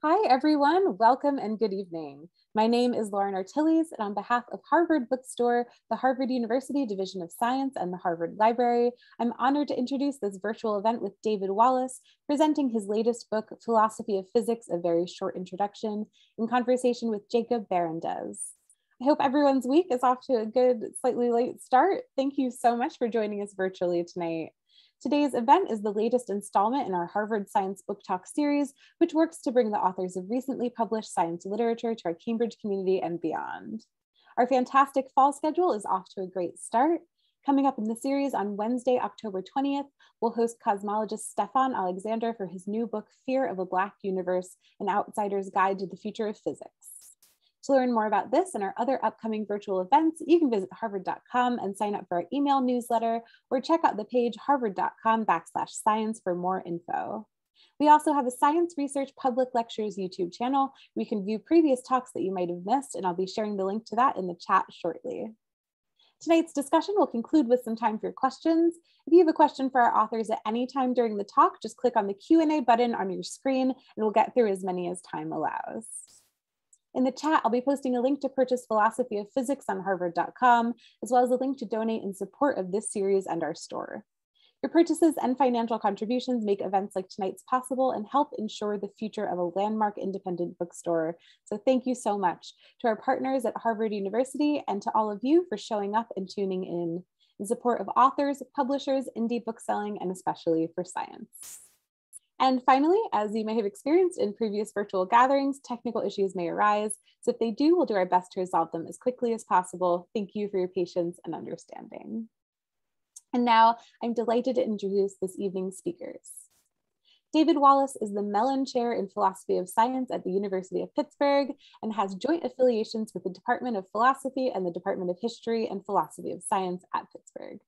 Hi, everyone. Welcome and good evening. My name is Lauren Artilles, and on behalf of Harvard Bookstore, the Harvard University Division of Science, and the Harvard Library, I'm honored to introduce this virtual event with David Wallace, presenting his latest book, Philosophy of Physics, A Very Short Introduction, in conversation with Jacob Barandes. I hope everyone's week is off to a good, slightly late start. Thank you so much for joining us virtually tonight. Today's event is the latest installment in our Harvard Science Book Talk series, which works to bring the authors of recently published science literature to our Cambridge community and beyond. Our fantastic fall schedule is off to a great start. Coming up in the series on Wednesday, October 20th, we'll host cosmologist Stephon Alexander for his new book, Fear of a Black Universe, An Outsider's Guide to the Future of Physics. To learn more about this and our other upcoming virtual events, you can visit harvard.com and sign up for our email newsletter or check out the page harvard.com backslash science for more info. We also have a Science Research Public Lectures YouTube channel. We can view previous talks that you might have missed, and I'll be sharing the link to that in the chat shortly. Tonight's discussion will conclude with some time for your questions. If you have a question for our authors at any time during the talk, just click on the Q&A button on your screen and we'll get through as many as time allows. In the chat, I'll be posting a link to purchase Philosophy of Physics on harvard.com, as well as a link to donate in support of this series and our store. Your purchases and financial contributions make events like tonight's possible and help ensure the future of a landmark independent bookstore. So thank you so much to our partners at Harvard University and to all of you for showing up and tuning in in support of authors, publishers, indie bookselling, and especially for science. And finally, as you may have experienced in previous virtual gatherings, technical issues may arise. So if they do, we'll do our best to resolve them as quickly as possible. Thank you for your patience and understanding. And now I'm delighted to introduce this evening's speakers. David Wallace is the Mellon Chair in Philosophy of Science at the University of Pittsburgh and has joint affiliations with the Department of Philosophy and the Department of History and Philosophy of Science at Pittsburgh.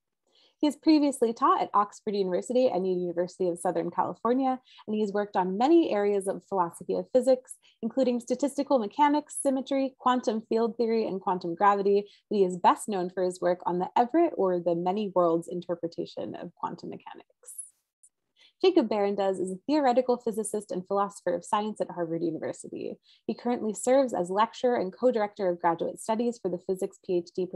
He has previously taught at Oxford University and University of Southern California, and he has worked on many areas of philosophy of physics, including statistical mechanics, symmetry, quantum field theory, and quantum gravity, but he is best known for his work on the Everett or the many worlds interpretation of quantum mechanics. Jacob Barandes is a theoretical physicist and philosopher of science at Harvard University. He currently serves as lecturer and co-director of graduate studies for the physics PhD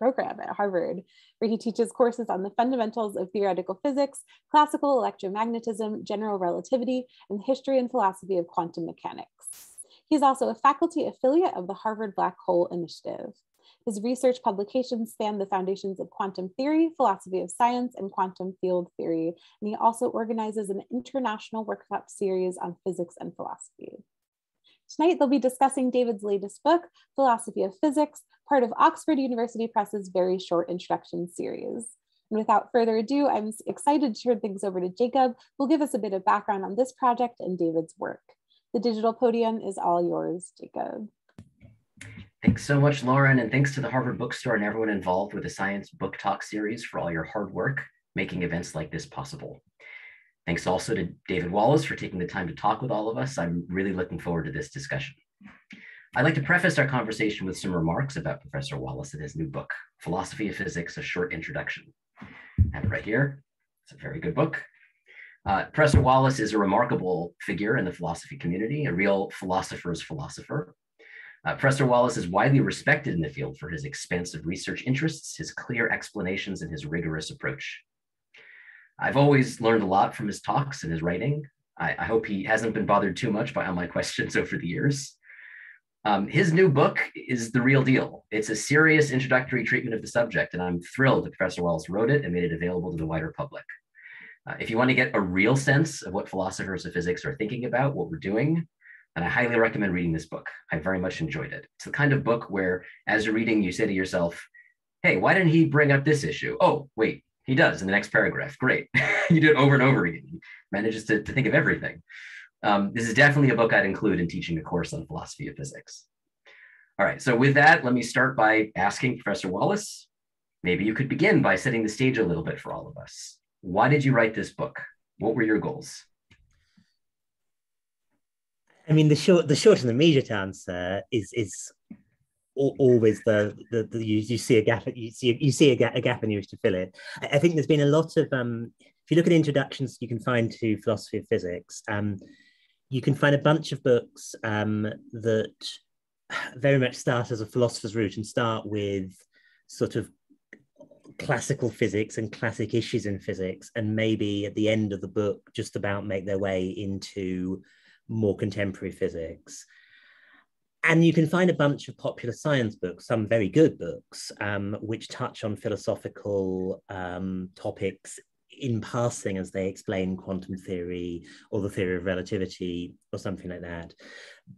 program at Harvard, where he teaches courses on the fundamentals of theoretical physics, classical electromagnetism, general relativity, and the history and philosophy of quantum mechanics. He is also a faculty affiliate of the Harvard Black Hole Initiative. His research publications span the foundations of quantum theory, philosophy of science, and quantum field theory. And he also organizes an international workshop series on physics and philosophy. Tonight, they'll be discussing David's latest book, Philosophy of Physics, part of Oxford University Press's very short introduction series. And without further ado, I'm excited to turn things over to Jacob, who'll give us a bit of background on this project and David's work. The digital podium is all yours, Jacob. Thanks so much, Lauren, and thanks to the Harvard Bookstore and everyone involved with the Science Book Talk series for all your hard work making events like this possible. Thanks also to David Wallace for taking the time to talk with all of us. I'm really looking forward to this discussion. I'd like to preface our conversation with some remarks about Professor Wallace and his new book, Philosophy of Physics, A Short Introduction. I have it right here. It's a very good book. Uh, Professor Wallace is a remarkable figure in the philosophy community, a real philosopher's philosopher. Uh, Professor Wallace is widely respected in the field for his expansive research interests, his clear explanations, and his rigorous approach. I've always learned a lot from his talks and his writing. I, I hope he hasn't been bothered too much by all my questions over the years. Um, his new book is the real deal. It's a serious introductory treatment of the subject, and I'm thrilled that Professor Wallace wrote it and made it available to the wider public. Uh, if you want to get a real sense of what philosophers of physics are thinking about, what we're doing, then I highly recommend reading this book. I very much enjoyed it. It's the kind of book where, as you're reading, you say to yourself, hey, why didn't he bring up this issue? Oh, wait, he does in the next paragraph. Great. you do it over and over again. He manages to, to think of everything. Um, this is definitely a book I'd include in teaching a course on philosophy of physics. All right, so with that, let me start by asking Professor Wallace, maybe you could begin by setting the stage a little bit for all of us. Why did you write this book? What were your goals? I mean, the short, the short and immediate answer is is always the, the, the you, you, see a gap you see you see a gap, a gap and you wish to fill it. I, think there's been a lot of um, if you look at introductions you can find to philosophy of physics. Um, you can find a bunch of books um, that very much start as a philosopher's route and start with sort of classical physics and classic issues in physics, and maybe at the end of the book, just about make their way into more contemporary physics. And you can find a bunch of popular science books, some very good books, um, which touch on philosophical um, topics in passing as they explain quantum theory or the theory of relativity or something like that.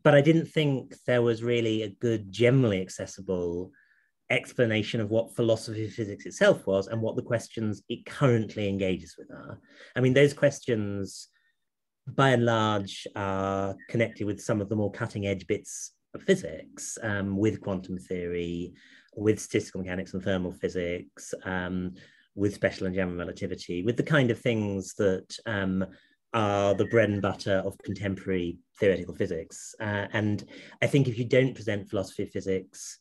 But I didn't think there was really a good, generally accessible explanation of what philosophy of physics itself was and what the questions it currently engages with are. I mean, those questions by and large are connected with some of the more cutting edge bits physics, um, with quantum theory, with statistical mechanics and thermal physics, um, with special and general relativity, with the kind of things that um, are the bread and butter of contemporary theoretical physics. Uh, and I think if you don't present philosophy of physics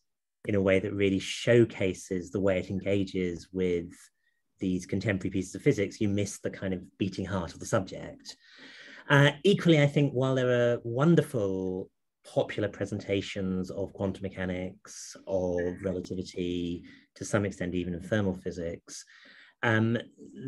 in a way that really showcases the way it engages with these contemporary pieces of physics, you miss the kind of beating heart of the subject. Uh, equally, I think while there are wonderful popular presentations of quantum mechanics, of relativity, to some extent even of thermal physics, um,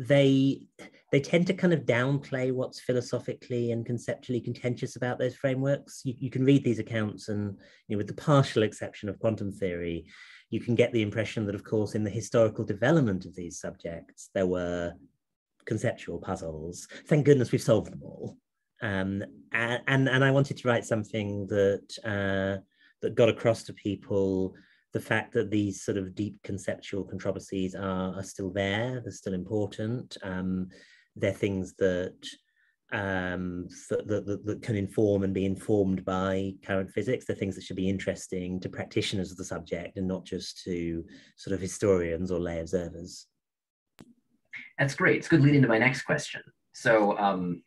they they tend to kind of downplay what's philosophically and conceptually contentious about those frameworks. You, you can read these accounts, and you know, with the partial exception of quantum theory, you can get the impression that, of course, in the historical development of these subjects, there were conceptual puzzles. Thank goodness we've solved them all. Um, and, and, and I wanted to write something that uh, that got across to people the fact that these sort of deep conceptual controversies are, are still there, they're still important. Um, they're things that, um, that, that, that, can inform and be informed by current physics. They're things that should be interesting to practitioners of the subject and not just to sort of historians or lay observers. That's great. It's good lead into my next question. So, um,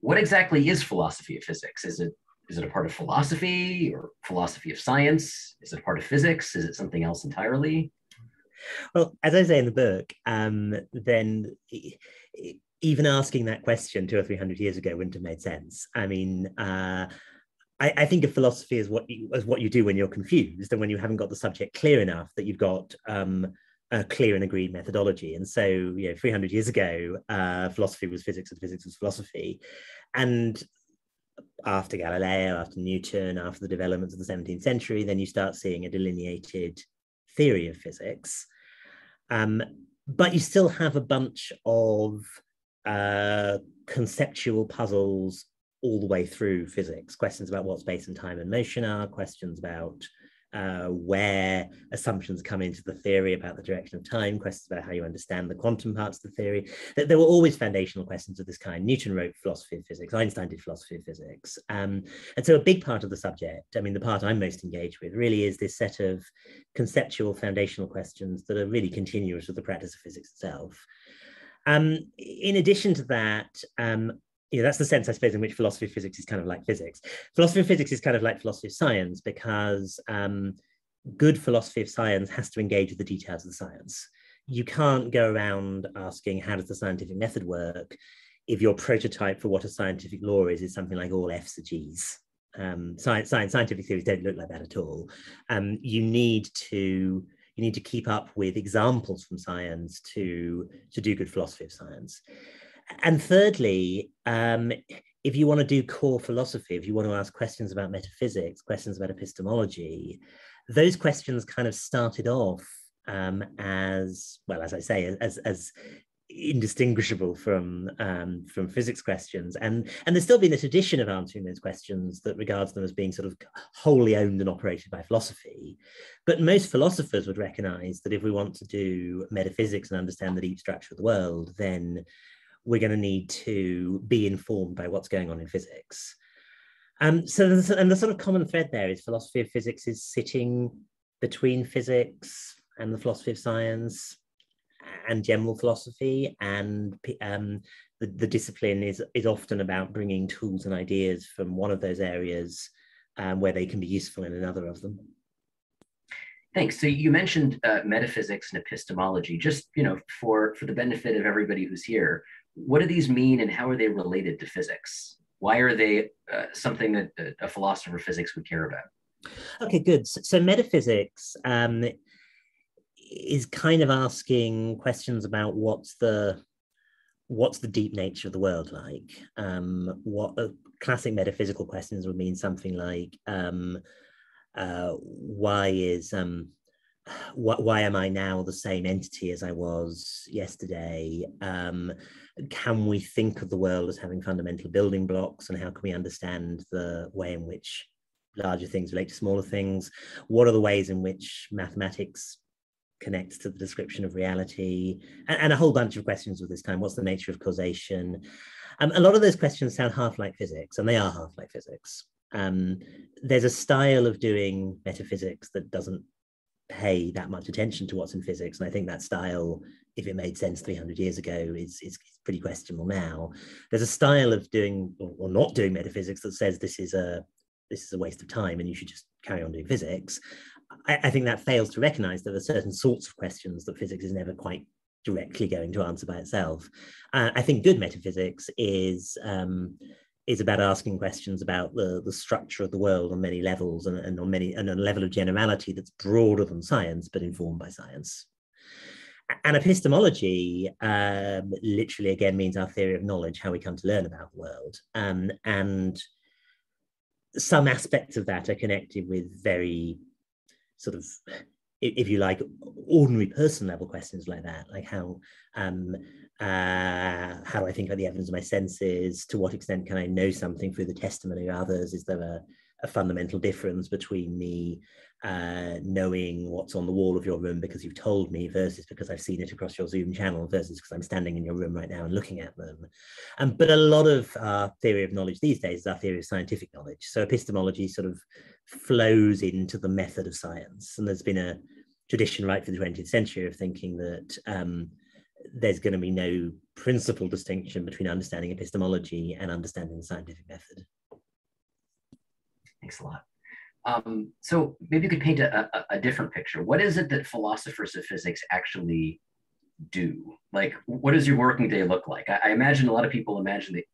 what exactly is philosophy of physics? Is it is it a part of philosophy or philosophy of science? Is it a part of physics? Is it something else entirely? Well, as I say in the book, um, then even asking that question two or three hundred years ago wouldn't have made sense. I mean, uh, I, think of philosophy as what you, as what you do when you're confused and when you haven't got the subject clear enough that you've got um, a clear and agreed methodology. And so, you know, 300 years ago, uh, philosophy was physics and physics was philosophy. And after Galileo, after Newton, after the developments of the 17th century, then you start seeing a delineated theory of physics. Um, but you still have a bunch of uh, conceptual puzzles all the way through physics. Questions about what space and time and motion are, questions about uh, where assumptions come into the theory about the direction of time, questions about how you understand the quantum parts of the theory. There were always foundational questions of this kind. Newton wrote philosophy of physics, Einstein did philosophy of physics. Um, and so a big part of the subject, I mean, the part I'm most engaged with really is this set of conceptual foundational questions that are really continuous with the practice of physics itself. Um, in addition to that, um, know, that's the sense, I suppose, in which philosophy of physics is kind of like physics. Philosophy of physics is kind of like philosophy of science because um, good philosophy of science has to engage with the details of the science. You can't go around asking, how does the scientific method work? If your prototype for what a scientific law is, is something like all F's are G's. Um, science, science, scientific theories don't look like that at all. Um, you need to you need to keep up with examples from science to to do good philosophy of science and thirdly, um, if you want to do core philosophy, if you want to ask questions about metaphysics, questions about epistemology, those questions kind of started off um, as well, as I say, as as indistinguishable from um, from physics questions, and and there's still been a tradition of answering those questions that regards them as being sort of wholly owned and operated by philosophy. But most philosophers would recognise that if we want to do metaphysics and understand the deep structure of the world, then we're going to need to be informed by what's going on in physics. Um, so, and the sort of common thread there is philosophy of physics is sitting between physics and the philosophy of science and general philosophy, and um, the, the discipline is is often about bringing tools and ideas from one of those areas um, where they can be useful in another of them. Thanks. So you mentioned uh, metaphysics and epistemology. Just you know, for for the benefit of everybody who's here, what do these mean and how are they related to physics? why are they uh, something that a philosopher of physics would care about? Okay, good. So, so metaphysics um, is kind of asking questions about what's the what's the deep nature of the world like? Um, what uh, classic metaphysical questions would mean something like, um, uh, why is um, wh- why am I now the same entity as I was yesterday? Um, can we think of the world as having fundamental building blocks, and how can we understand the way in which larger things relate to smaller things? What are the ways in which mathematics connects to the description of reality? And, and a whole bunch of questions of this kind. What's the nature of causation? Um, a lot of those questions sound half like physics, and they are half like physics. Um, there's a style of doing metaphysics that doesn't pay that much attention to what's in physics. And I think that style, if it made sense 300 years ago, is, is pretty questionable now. There's a style of doing or, not doing metaphysics that says this is a this is a waste of time and you should just carry on doing physics. I, I think that fails to recognize that there are certain sorts of questions that physics is never quite directly going to answer by itself. Uh, I think good metaphysics is um, is about asking questions about the, the structure of the world on many levels and, and on many and a level of generality that's broader than science but informed by science. And epistemology um, literally again means our theory of knowledge, how we come to learn about the world. Um, and some aspects of that are connected with very sort of if you like ordinary person level questions like that like how um uh how do i think about the evidence of my senses to what extent can i know something through the testimony of others is there a, a fundamental difference between me uh, knowing what's on the wall of your room because you've told me versus because I've seen it across your Zoom channel versus because I'm standing in your room right now and looking at them. Um, but a lot of our theory of knowledge these days is our theory of scientific knowledge. So epistemology sort of flows into the method of science. And there's been a tradition right through the 20th century of thinking that um, there's going to be no principal distinction between understanding epistemology and understanding the scientific method. Thanks a lot. Um, so maybe you could paint a, a, a, different picture. What is it that philosophers of physics actually do? Like, what does your working day look like? I, I imagine a lot of people imagine that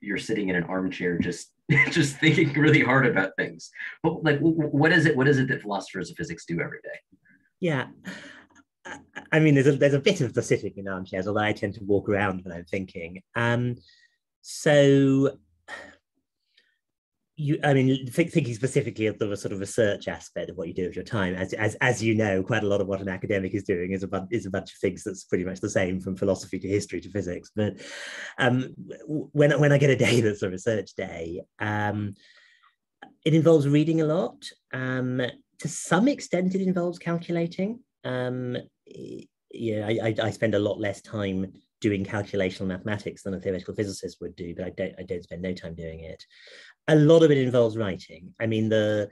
you're sitting in an armchair just just thinking really hard about things. But like, what is it? What is it that philosophers of physics do every day? Yeah. I mean, there's a, there's a bit of the sitting in armchairs, although I tend to walk around when I'm thinking. Um, so you i mean think, thinking specifically of the sort of research aspect of what you do with your time as, as as you know quite a lot of what an academic is doing is a bunch is a bunch of things that's pretty much the same from philosophy to history to physics. But um, when when i get a day that's a research day um, it involves reading a lot. Um, to some extent it involves calculating. Um, yeah I, I spend a lot less time doing calculational mathematics than a theoretical physicist would do, but I don't I don't spend no time doing it a lot of it involves writing. I mean, the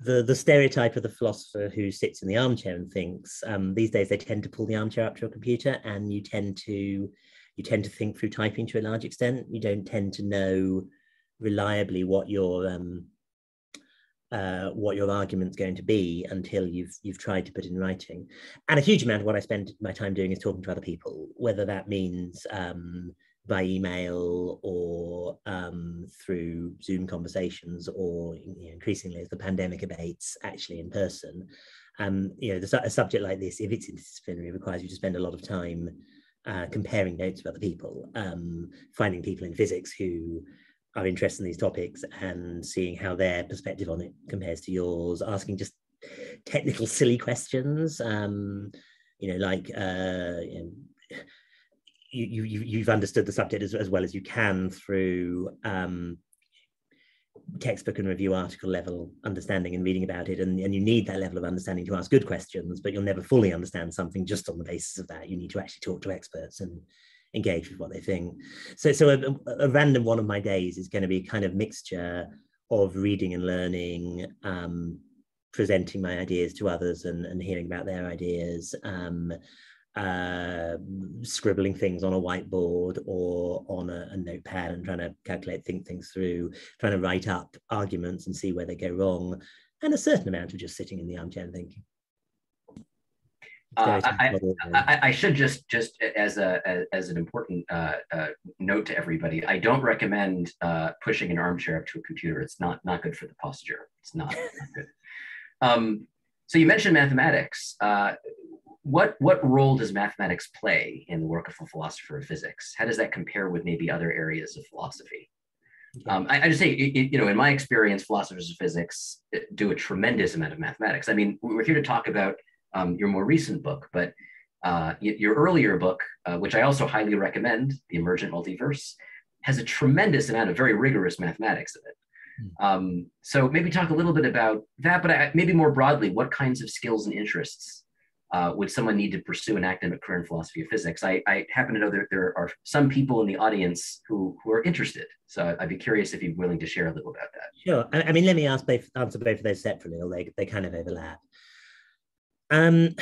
the the stereotype of the philosopher who sits in the armchair and thinks um, these days they tend to pull the armchair up to a computer and you tend to you tend to think through typing to a large extent you don't tend to know reliably what your um, uh, what your argument's going to be until you've you've tried to put in writing and a huge amount of what i spend my time doing is talking to other people whether that means um, by email or um, through Zoom conversations, or you know, increasingly as the pandemic abates, actually in person. Um, you know, the, a subject like this, if it's interdisciplinary, requires you to spend a lot of time uh, comparing notes with other people, um, finding people in physics who are interested in these topics and seeing how their perspective on it compares to yours, asking just technical, silly questions, um, you know, like, uh, you know, you, you you've understood the subject as, as well as you can through um, textbook and review article level understanding and reading about it. And, and you need that level of understanding to ask good questions but you'll never fully understand something just on the basis of that. You need to actually talk to experts and engage with what they think so so a, a random one of my days is going to be kind of mixture of reading and learning um, presenting my ideas to others and, and hearing about their ideas um, uh, scribbling things on a whiteboard or on a, a, notepad and trying to calculate, think things through, trying to write up arguments and see where they go wrong, and a certain amount of just sitting in the armchair and thinking. Uh, I, I, I, should just just as a as, an important uh, uh, note to everybody, I don't recommend uh, pushing an armchair up to a computer. It's not not good for the posture. It's not, not good. Um, so you mentioned mathematics. Uh, what what role does mathematics play in the work of a philosopher of physics? How does that compare with maybe other areas of philosophy? Um, I, I, just say, it, you know, in my experience, philosophers of physics uh, do a tremendous amount of mathematics. I mean, we're here to talk about um, your more recent book, but uh, your earlier book, uh, which I also highly recommend, The Emergent Multiverse, has a tremendous amount of very rigorous mathematics in it. Hmm. Um, so maybe talk a little bit about that, but I, maybe more broadly, what kinds of skills and interests uh, would someone need to pursue an academic career in philosophy of physics? I, I happen to know that there are some people in the audience who, who are interested. So I'd be curious if you're willing to share a little about that. Sure. I, I mean, let me ask both, answer both of those separately, or they, they kind of overlap. Um,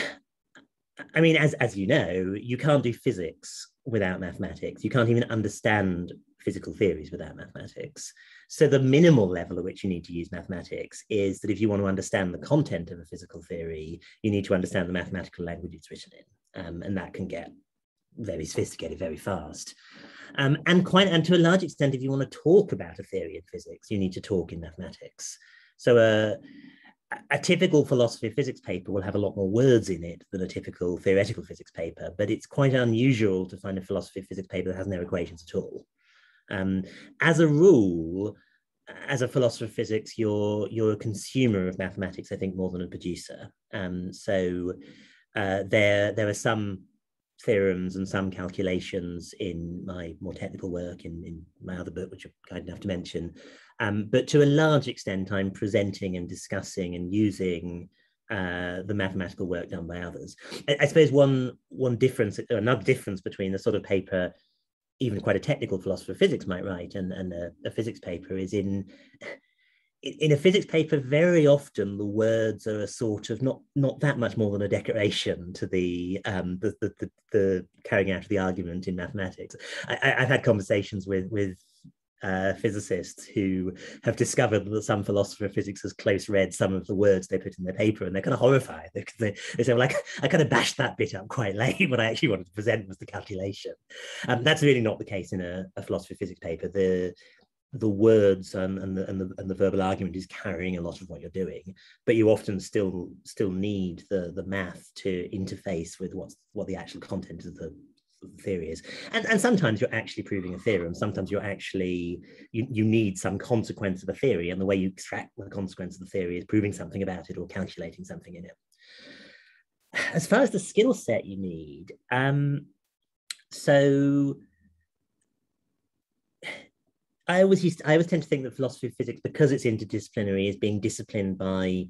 I mean, as, as you know, you can't do physics without mathematics. You can't even understand physical theories without mathematics. So the minimal level at which you need to use mathematics is that if you want to understand the content of a physical theory, you need to understand the mathematical language it's written in. Um, and that can get very sophisticated very fast. Um, and quite, and to a large extent, if you want to talk about a theory in physics, you need to talk in mathematics. So uh, a typical philosophy of physics paper will have a lot more words in it than a typical theoretical physics paper, but it's quite unusual to find a philosophy of physics paper that has no equations at all. Um, as a rule, as a philosopher of physics, you're you're a consumer of mathematics, I think, more than a producer. Um, so uh, there there are some theorems and some calculations in my more technical work in, in my other book, which I'm kind enough to mention. Um, but to a large extent, I'm presenting and discussing and using uh, the mathematical work done by others. I, I, suppose one one difference, another difference between the sort of paper even quite a technical philosopher of physics might write and, and a, a physics paper is in in a physics paper, very often the words are a sort of not not that much more than a decoration to the um, the, the, the, the carrying out of the argument in mathematics. I, have had conversations with with uh, physicists who have discovered that some philosopher of physics has close read some of the words they put in their paper and they're kind of horrified because they, they say, like, I kind of bashed that bit up quite late. What I actually wanted to present was the calculation. Um, that's really not the case in a, a philosophy of physics paper. The, the words and, and, the, and, the, and the verbal argument is carrying a lot of what you're doing, but you often still still need the, the math to interface with what's what the actual content of the theory is. And, and sometimes you're actually proving a theorem. Sometimes you're actually, you, you need some consequence of a theory. And the way you extract the consequence of the theory is proving something about it or calculating something in it. As far as the skill set you need, um, so I always used to, I always tend to think that philosophy of physics, because it's interdisciplinary, is being disciplined by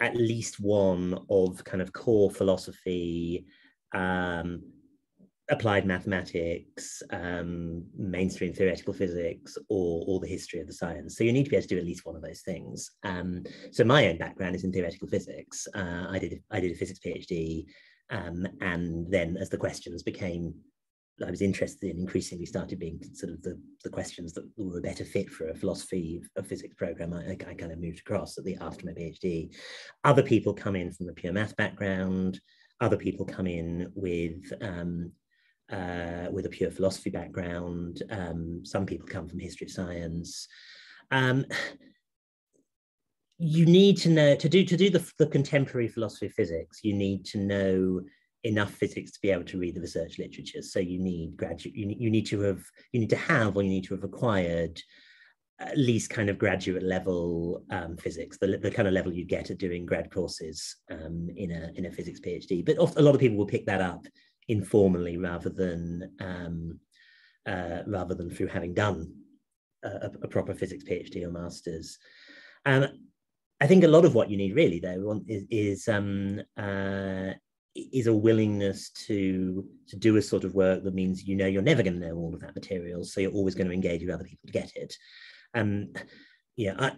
at least one of kind of core philosophy, um, applied mathematics, um, mainstream theoretical physics, or, or the history of the science. So you need to be able to do at least one of those things. Um, so my own background is in theoretical physics. Uh, I did I did a physics PhD, um, and then as the questions became I was interested in increasingly started being sort of the, the questions that were a better fit for a philosophy of physics program. I, I kind of moved across at the after my PhD. Other people come in from a pure math background. Other people come in with um, uh, with a pure philosophy background. Um, some people come from history of science. Um, you need to know to do to do the, the contemporary philosophy of physics. You need to know enough physics to be able to read the research literature. So you need graduate. You, you need to have you need to have or you need to have acquired at least kind of graduate level um, physics, the, the kind of level you get at doing grad courses um, in a in a physics PhD. But a lot of people will pick that up informally rather than um, uh, rather than through having done a, a, proper physics PhD or masters. Um, I think a lot of what you need really though is is, um, uh, is a willingness to to do a sort of work that means you know you're never going to know all of that material, so you're always going to engage with other people to get it. Um, yeah, I,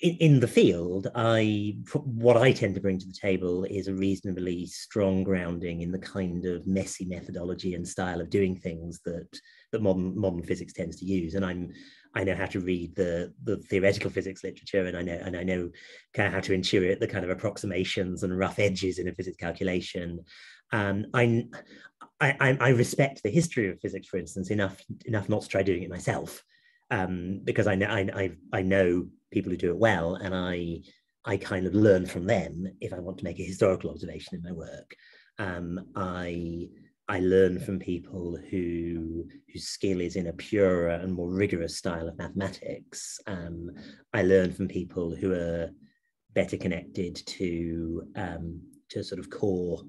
in, in the field, I what I tend to bring to the table is a reasonably strong grounding in the kind of messy methodology and style of doing things that that modern modern physics tends to use. And I'm I know how to read the the theoretical physics literature, and I know and I know kind of how to intuit the kind of approximations and rough edges in a physics calculation. Um, I, I, I respect the history of physics, for instance, enough enough not to try doing it myself, um, because I know I, I know people who do it well, and I I kind of learn from them if I want to make a historical observation in my work. Um, I I learn from people who whose skill is in a purer and more rigorous style of mathematics. Um, I learn from people who are better connected to um, to sort of core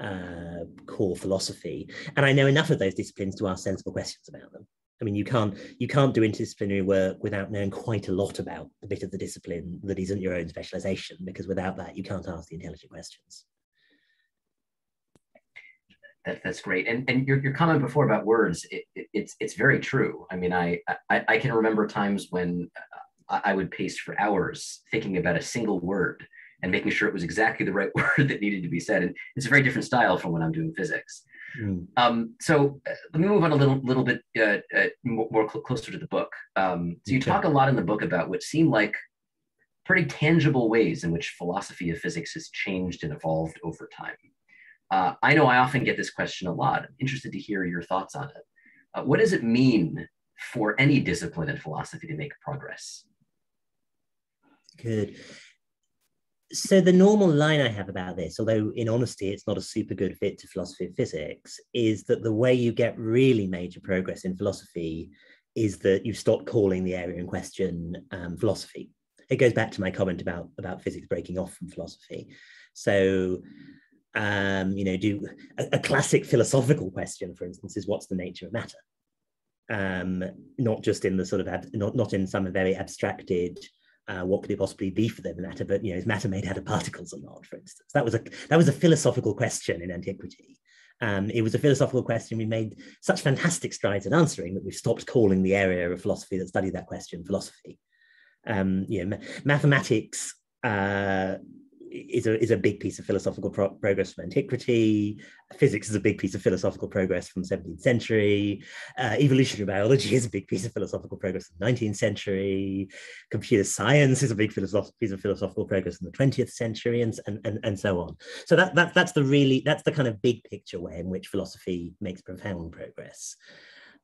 uh, core philosophy. And I know enough of those disciplines to ask sensible questions about them. I mean, you can't you can't do interdisciplinary work without knowing quite a lot about the bit of the discipline that isn't your own specialization, because without that, you can't ask the intelligent questions. That, that's great. And and your, your comment before about words, it, it, it's it's very true. I mean, I, I I can remember times when uh, I would pace for hours thinking about a single word and making sure it was exactly the right word that needed to be said. And it's a very different style from when I'm doing physics. Mm. Um, so uh, let me move on a little, little bit uh, uh, more, more cl- closer to the book. Um, so you okay. talk a lot in the book about what seem like pretty tangible ways in which philosophy of physics has changed and evolved over time. Uh, I know I often get this question a lot. I'm interested to hear your thoughts on it. Uh, what does it mean for any discipline in philosophy to make progress? Good so the normal line I have about this, although in honesty it's not a super good fit to philosophy of physics, is that the way you get really major progress in philosophy is that you stop calling the area in question um, philosophy. It goes back to my comment about about physics breaking off from philosophy. So, um, you know, do a, a, classic philosophical question, for instance, is what's the nature of matter? Um, not just in the sort of ab- not not in some very abstracted uh, what could it possibly be for them? Matter but you know is matter made out of particles or not for instance? That was a that was a philosophical question in antiquity. Um, it was a philosophical question. We made such fantastic strides in answering that we've stopped calling the area of philosophy that studied that question philosophy. Um, you know, mathematics uh, is a, is a big piece of philosophical pro- progress from antiquity. Physics is a big piece of philosophical progress from the 17th century. Uh, evolutionary biology is a big piece of philosophical progress from the 19th century. Computer science is a big philosoph- piece of philosophical progress in the 20th century, and, and, and, and so on. So that, that, that's the really, that's the kind of big picture way in which philosophy makes profound progress.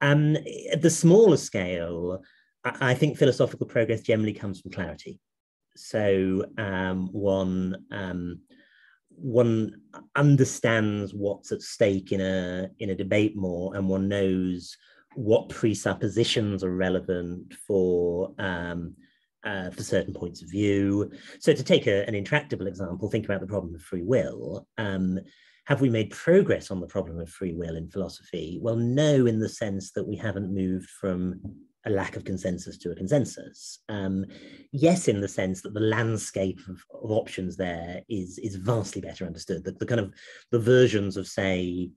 Um, at the smaller scale, I think philosophical progress generally comes from clarity so um, one um, one understands what's at stake in a in a debate more, and one knows what presuppositions are relevant for um, uh, for certain points of view. So to take a, an intractable example, think about the problem of free will. Um, have we made progress on the problem of free will in philosophy? Well, no, in the sense that we haven't moved from a lack of consensus to a consensus. Um, yes, in the sense that the landscape of, of options there is is vastly better understood. The, the kind of the versions of say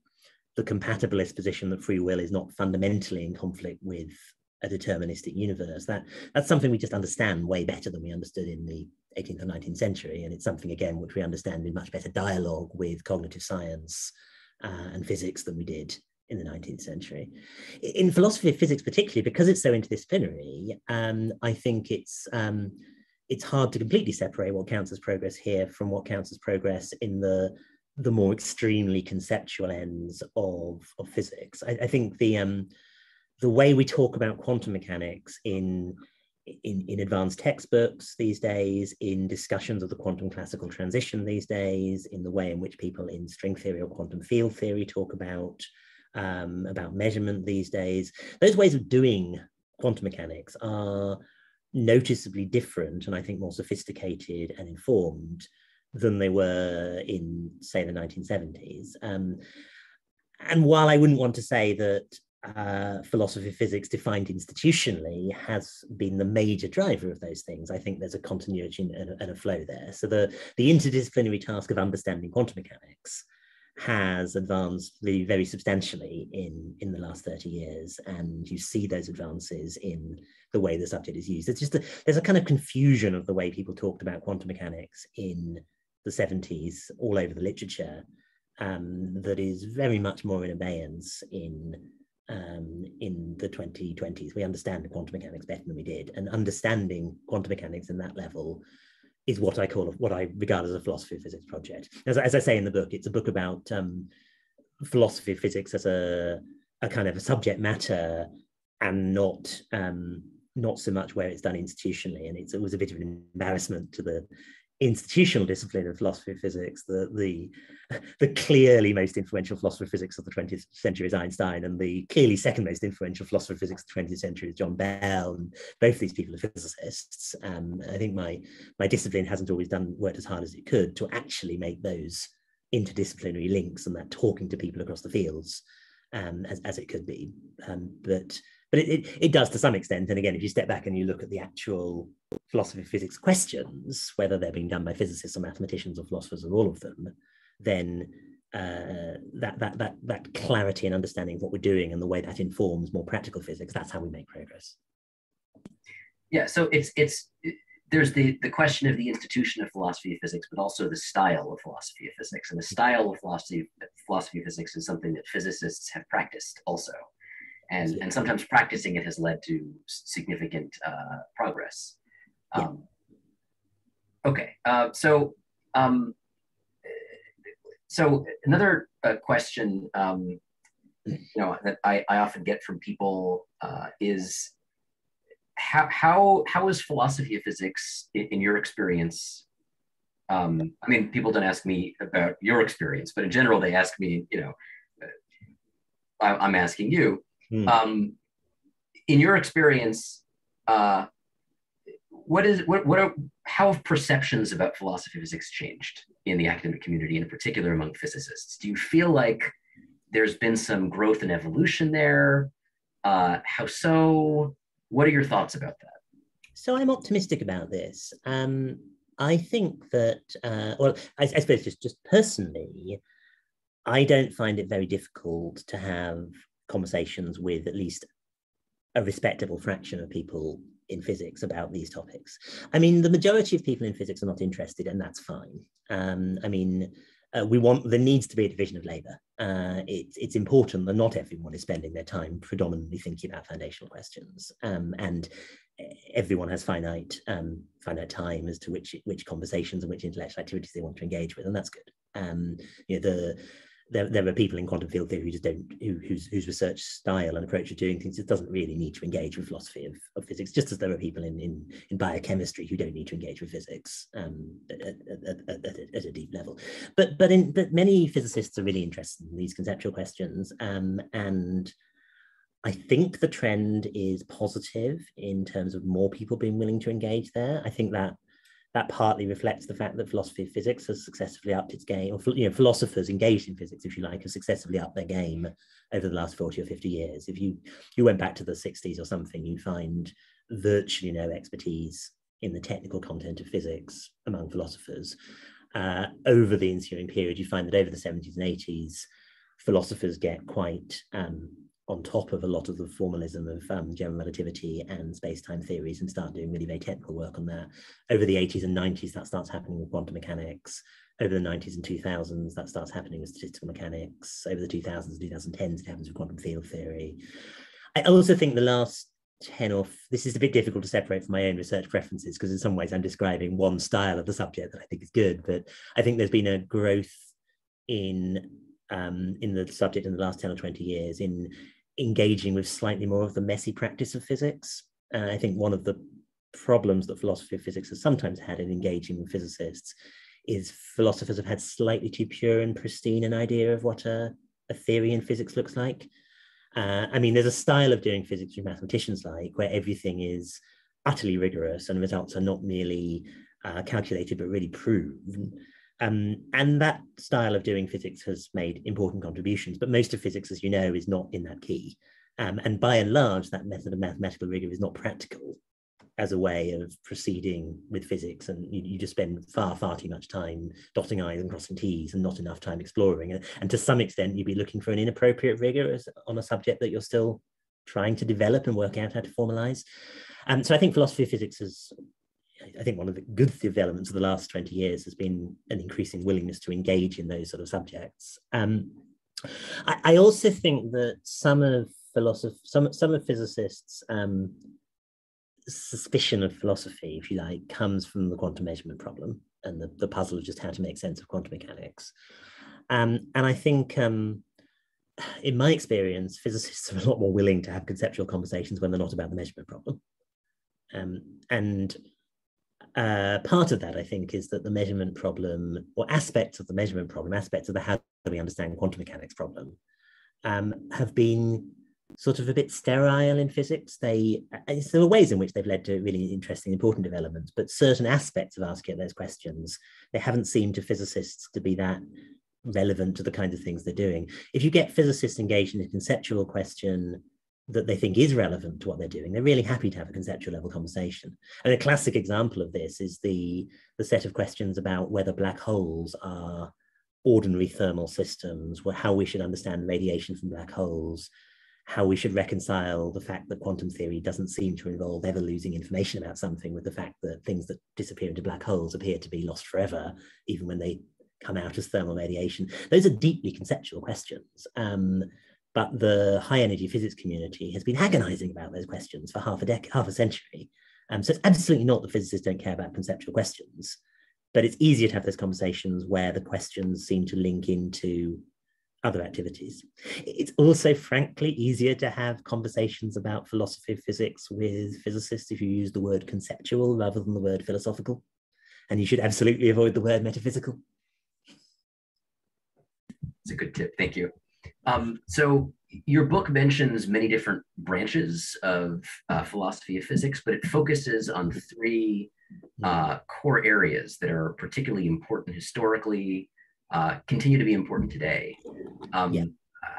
the compatibilist position that free will is not fundamentally in conflict with a deterministic universe. That that's something we just understand way better than we understood in the 18th or 19th century, and it's something again which we understand in much better dialogue with cognitive science uh, and physics than we did in the 19th century. In philosophy of physics, particularly because it's so interdisciplinary, um, I think it's um, it's hard to completely separate what counts as progress here from what counts as progress in the the more extremely conceptual ends of, of physics. I, I think the um, the way we talk about quantum mechanics in in, in advanced textbooks these days, in discussions of the quantum classical transition these days, in the way in which people in string theory or quantum field theory talk about um, about measurement these days. Those ways of doing quantum mechanics are noticeably different and I think more sophisticated and informed than they were in, say, the 1970s. Um, and while I wouldn't want to say that uh, philosophy of physics defined institutionally has been the major driver of those things. I think there's a continuity and a, and a flow there. So the, the interdisciplinary task of understanding quantum mechanics has advanced really very substantially in, in the last 30 years. And you see those advances in the way the subject is used. It's just a, there's a kind of confusion of the way people talked about quantum mechanics in the 70s all over the literature um, that is very much more in abeyance in um, in the 2020s. We understand quantum mechanics better than we did, and understanding quantum mechanics in that level is what I call what I regard as a philosophy of physics project. As, as I say in the book, it's a book about um, philosophy of physics as a, a kind of a subject matter and not um, not so much where it's done institutionally. And it was a bit of an embarrassment to the institutional discipline of philosophy of physics. The, the, the clearly most influential philosopher of physics of the 20th century is Einstein, and the clearly second most influential philosopher of physics of the 20th century is John Bell. And both these people are physicists. Um, I think my, my discipline hasn't always done worked as hard as it could to actually make those interdisciplinary links and that talking to people across the fields um, as, as it could be. Um, but but it, it, it, does to some extent. And again, if you step back and you look at the actual philosophy of physics questions, whether they're being done by physicists or mathematicians or philosophers or all of them, then uh, that, that, that, that clarity and understanding of what we're doing and the way that informs more practical physics, that's how we make progress. Yeah, so it's, it's, there's the, the question of the institution of philosophy of physics, but also the style of philosophy of physics. And the style of philosophy, philosophy of physics is something that physicists have practiced also and and sometimes practicing it has led to significant uh, progress. Um, okay, uh, so um, so another uh, question, um, you know, that I, I often get from people uh, is how how how is philosophy of physics in, in your experience? Um, I mean, people don't ask me about your experience, but in general, they ask me, you know, uh, I, I'm asking you, Mm. Um, in your experience, uh, what is what what are how have perceptions about philosophy of physics changed in the academic community, in particular among physicists? Do you feel like there's been some growth and evolution there? Uh, how so? What are your thoughts about that? So I'm optimistic about this. Um, I think that, uh, well, I, I suppose just just personally, I don't find it very difficult to have conversations with at least a respectable fraction of people in physics about these topics. I mean, the majority of people in physics are not interested, and that's fine. Um, I mean, uh, we want there needs to be a division of labor. Uh, it, it's important that not everyone is spending their time predominantly thinking about foundational questions, um, and everyone has finite um, finite time as to which which conversations and which intellectual activities they want to engage with, and that's good. Um, you know, the there, there are people in quantum field theory who just don't who, whose, whose research style and approach to doing things it doesn't really need to engage with philosophy of, of physics just as there are people in, in, in biochemistry who don't need to engage with physics um, at, at, at, at, a deep level but but in but many physicists are really interested in these conceptual questions um, and I think the trend is positive in terms of more people being willing to engage there. I think that that partly reflects the fact that philosophy of physics has successfully upped its game, or you know, philosophers engaged in physics, if you like, have successfully upped their game over the last 40 or 50 years. If you you went back to the 60s or something, you'd find virtually no expertise in the technical content of physics among philosophers. Uh, over the ensuing period, you find that over the 70s and 80s, philosophers get quite um, on top of a lot of the formalism of um, general relativity and space-time theories and start doing really very technical work on that. Over the 80s and 90s, that starts happening with quantum mechanics. Over the 90s and 2000s, that starts happening with statistical mechanics. Over the 2000s and 2010s, it happens with quantum field theory. I also think the last 10 or this is a bit difficult to separate from my own research preferences because in some ways I'm describing one style of the subject that I think is good, but I think there's been a growth in um, in the subject in the last 10 or 20 years in engaging with slightly more of the messy practice of physics. I think one of the problems that philosophy of physics has sometimes had in engaging with physicists is philosophers have had slightly too pure and pristine an idea of what a, a theory in physics looks like. Uh, I mean, there's a style of doing physics which mathematicians like, where everything is utterly rigorous and results are not merely uh, calculated but really proven. Um, and that style of doing physics has made important contributions, but most of physics, as you know, is not in that key. Um, and by and large, that method of mathematical rigor is not practical as a way of proceeding with physics. And you, you, just spend far, far too much time dotting I's and crossing T's and not enough time exploring. And, and to some extent, you'd be looking for an inappropriate rigor as, on a subject that you're still trying to develop and work out how to formalize. And um, so I think philosophy of physics has I think one of the good developments of the last 20 years has been an increasing willingness to engage in those sort of subjects. Um, I, I, also think that some of philosophers, some, some of physicists um, suspicion of philosophy, if you like, comes from the quantum measurement problem and the, the puzzle of just how to make sense of quantum mechanics. Um, and I think, um, in my experience, physicists are a lot more willing to have conceptual conversations when they're not about the measurement problem. Um, and uh, part of that, I think, is that the measurement problem, or aspects of the measurement problem, aspects of the how do we understand quantum mechanics problem, um, have been sort of a bit sterile in physics. They there are ways in which they've led to really interesting, important developments, but certain aspects of asking those questions, they haven't seemed to physicists to be that relevant to the kinds of things they're doing. If you get physicists engaged in a conceptual question that they think is relevant to what they're doing, they're really happy to have a conceptual level conversation. And a classic example of this is the, the set of questions about whether black holes are ordinary thermal systems, how we should understand radiation from black holes, how we should reconcile the fact that quantum theory doesn't seem to involve ever losing information about something with the fact that things that disappear into black holes appear to be lost forever, even when they come out as thermal radiation. Those are deeply conceptual questions. Um, but the high energy physics community has been agonizing about those questions for half a decade, half a century. Um, so it's absolutely not that physicists don't care about conceptual questions, but it's easier to have those conversations where the questions seem to link into other activities. It's also, frankly, easier to have conversations about philosophy of physics with physicists if you use the word conceptual rather than the word philosophical. And you should absolutely avoid the word metaphysical. It's a good tip. Thank you. Um, so your book mentions many different branches of uh, philosophy of physics, but it focuses on three uh, core areas that are particularly important historically, uh, continue to be important today. Um, yeah.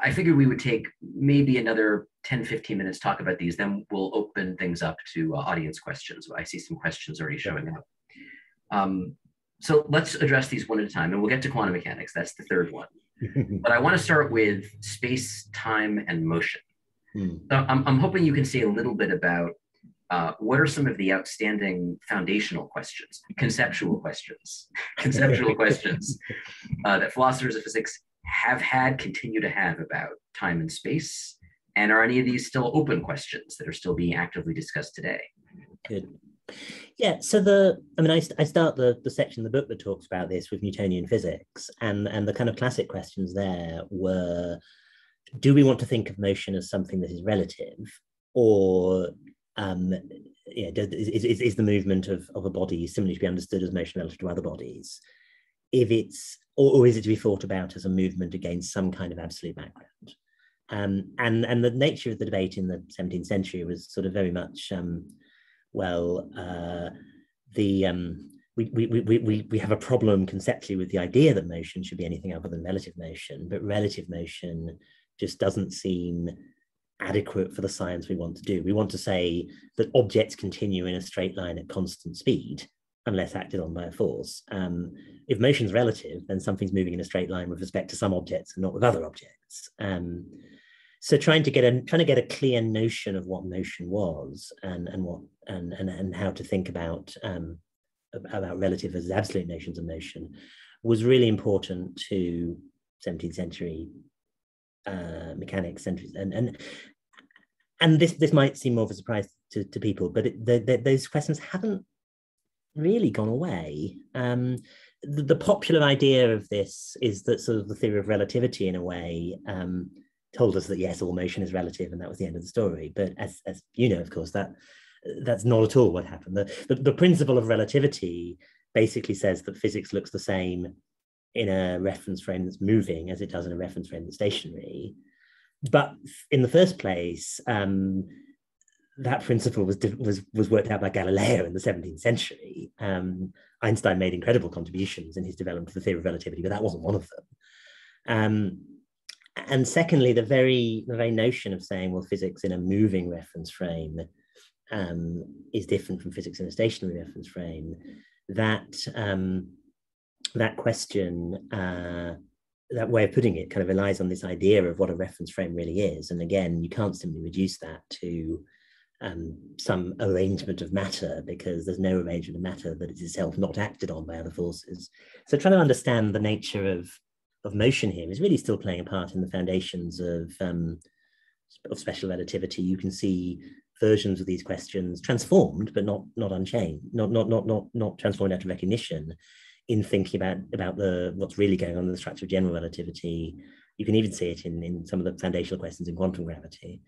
I figured we would take maybe another 10, 15 minutes talk about these, then we'll open things up to uh, audience questions. I see some questions already showing up. Um, so let's address these one at a time, and we'll get to quantum mechanics. That's the third one. but I want to start with space, time, and motion. Hmm. So I'm, I'm hoping you can say a little bit about uh, what are some of the outstanding foundational questions, conceptual questions, conceptual questions uh, that philosophers of physics have had, continue to have about time and space? And are any of these still open questions that are still being actively discussed today? Good. Yeah, so the I mean, I, I start the, the section of the book that talks about this with Newtonian physics, and and the kind of classic questions there were, do we want to think of motion as something that is relative, or um, yeah, does, is, is, is the movement of, of a body similarly to be understood as motion relative to other bodies? If it's or, or is it to be thought about as a movement against some kind of absolute background? Um, and and the nature of the debate in the 17th century was sort of very much um, well uh, the um, we, we, we, we, we have a problem conceptually with the idea that motion should be anything other than relative motion, but relative motion just doesn't seem adequate for the science we want to do. We want to say that objects continue in a straight line at constant speed unless acted on by a force. Um, if motion's relative, then something's moving in a straight line with respect to some objects and not with other objects. Um, so trying to get a trying to get a clear notion of what motion was and and what and and, and how to think about um, about relative versus absolute notions of motion was really important to 17th century uh, mechanics centuries and and and this this might seem more of a surprise to, to people but it, the, the, those questions haven't really gone away. Um, the, the, popular idea of this is that sort of the theory of relativity in a way um, told us that yes all motion is relative and that was the end of the story. But as, as you know of course that that's not at all what happened the, the, the principle of relativity basically says that physics looks the same in a reference frame that's moving as it does in a reference frame that's stationary. But in the first place, um, that principle was, was, was worked out by Galileo in the 17th century. Um, Einstein made incredible contributions in his development of the theory of relativity, but that wasn't one of them. Um, and secondly, the very, the very notion of saying, well, physics in a moving reference frame um, is different from physics in a stationary reference frame, that um, that question, uh, that way of putting it, kind of relies on this idea of what a reference frame really is. And again, you can't simply reduce that to um, some arrangement of matter because there's no arrangement of matter that is itself not acted on by other forces. So trying to understand the nature of, of motion here is really still playing a part in the foundations of, um, of special relativity. You can see versions of these questions transformed, but not not unchanged, not not not not not transformed out of recognition in thinking about about the what's really going on in the structure of general relativity. You can even see it in, in some of the foundational questions in quantum gravity.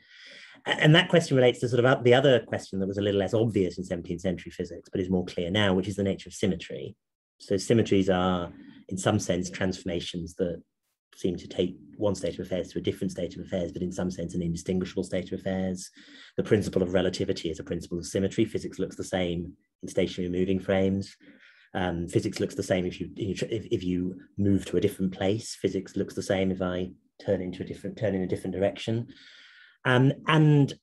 And that question relates to sort of uh, the other question that was a little less obvious in 17th century physics, but is more clear now, which is the nature of symmetry. So symmetries are, in some sense, transformations that seem to take one state of affairs to a different state of affairs, but in some sense an indistinguishable state of affairs. The principle of relativity is a principle of symmetry. Physics looks the same in stationary moving frames. Um, physics looks the same if you if, if you move to a different place. Physics looks the same if I turn into a different turn in a different direction. Um, and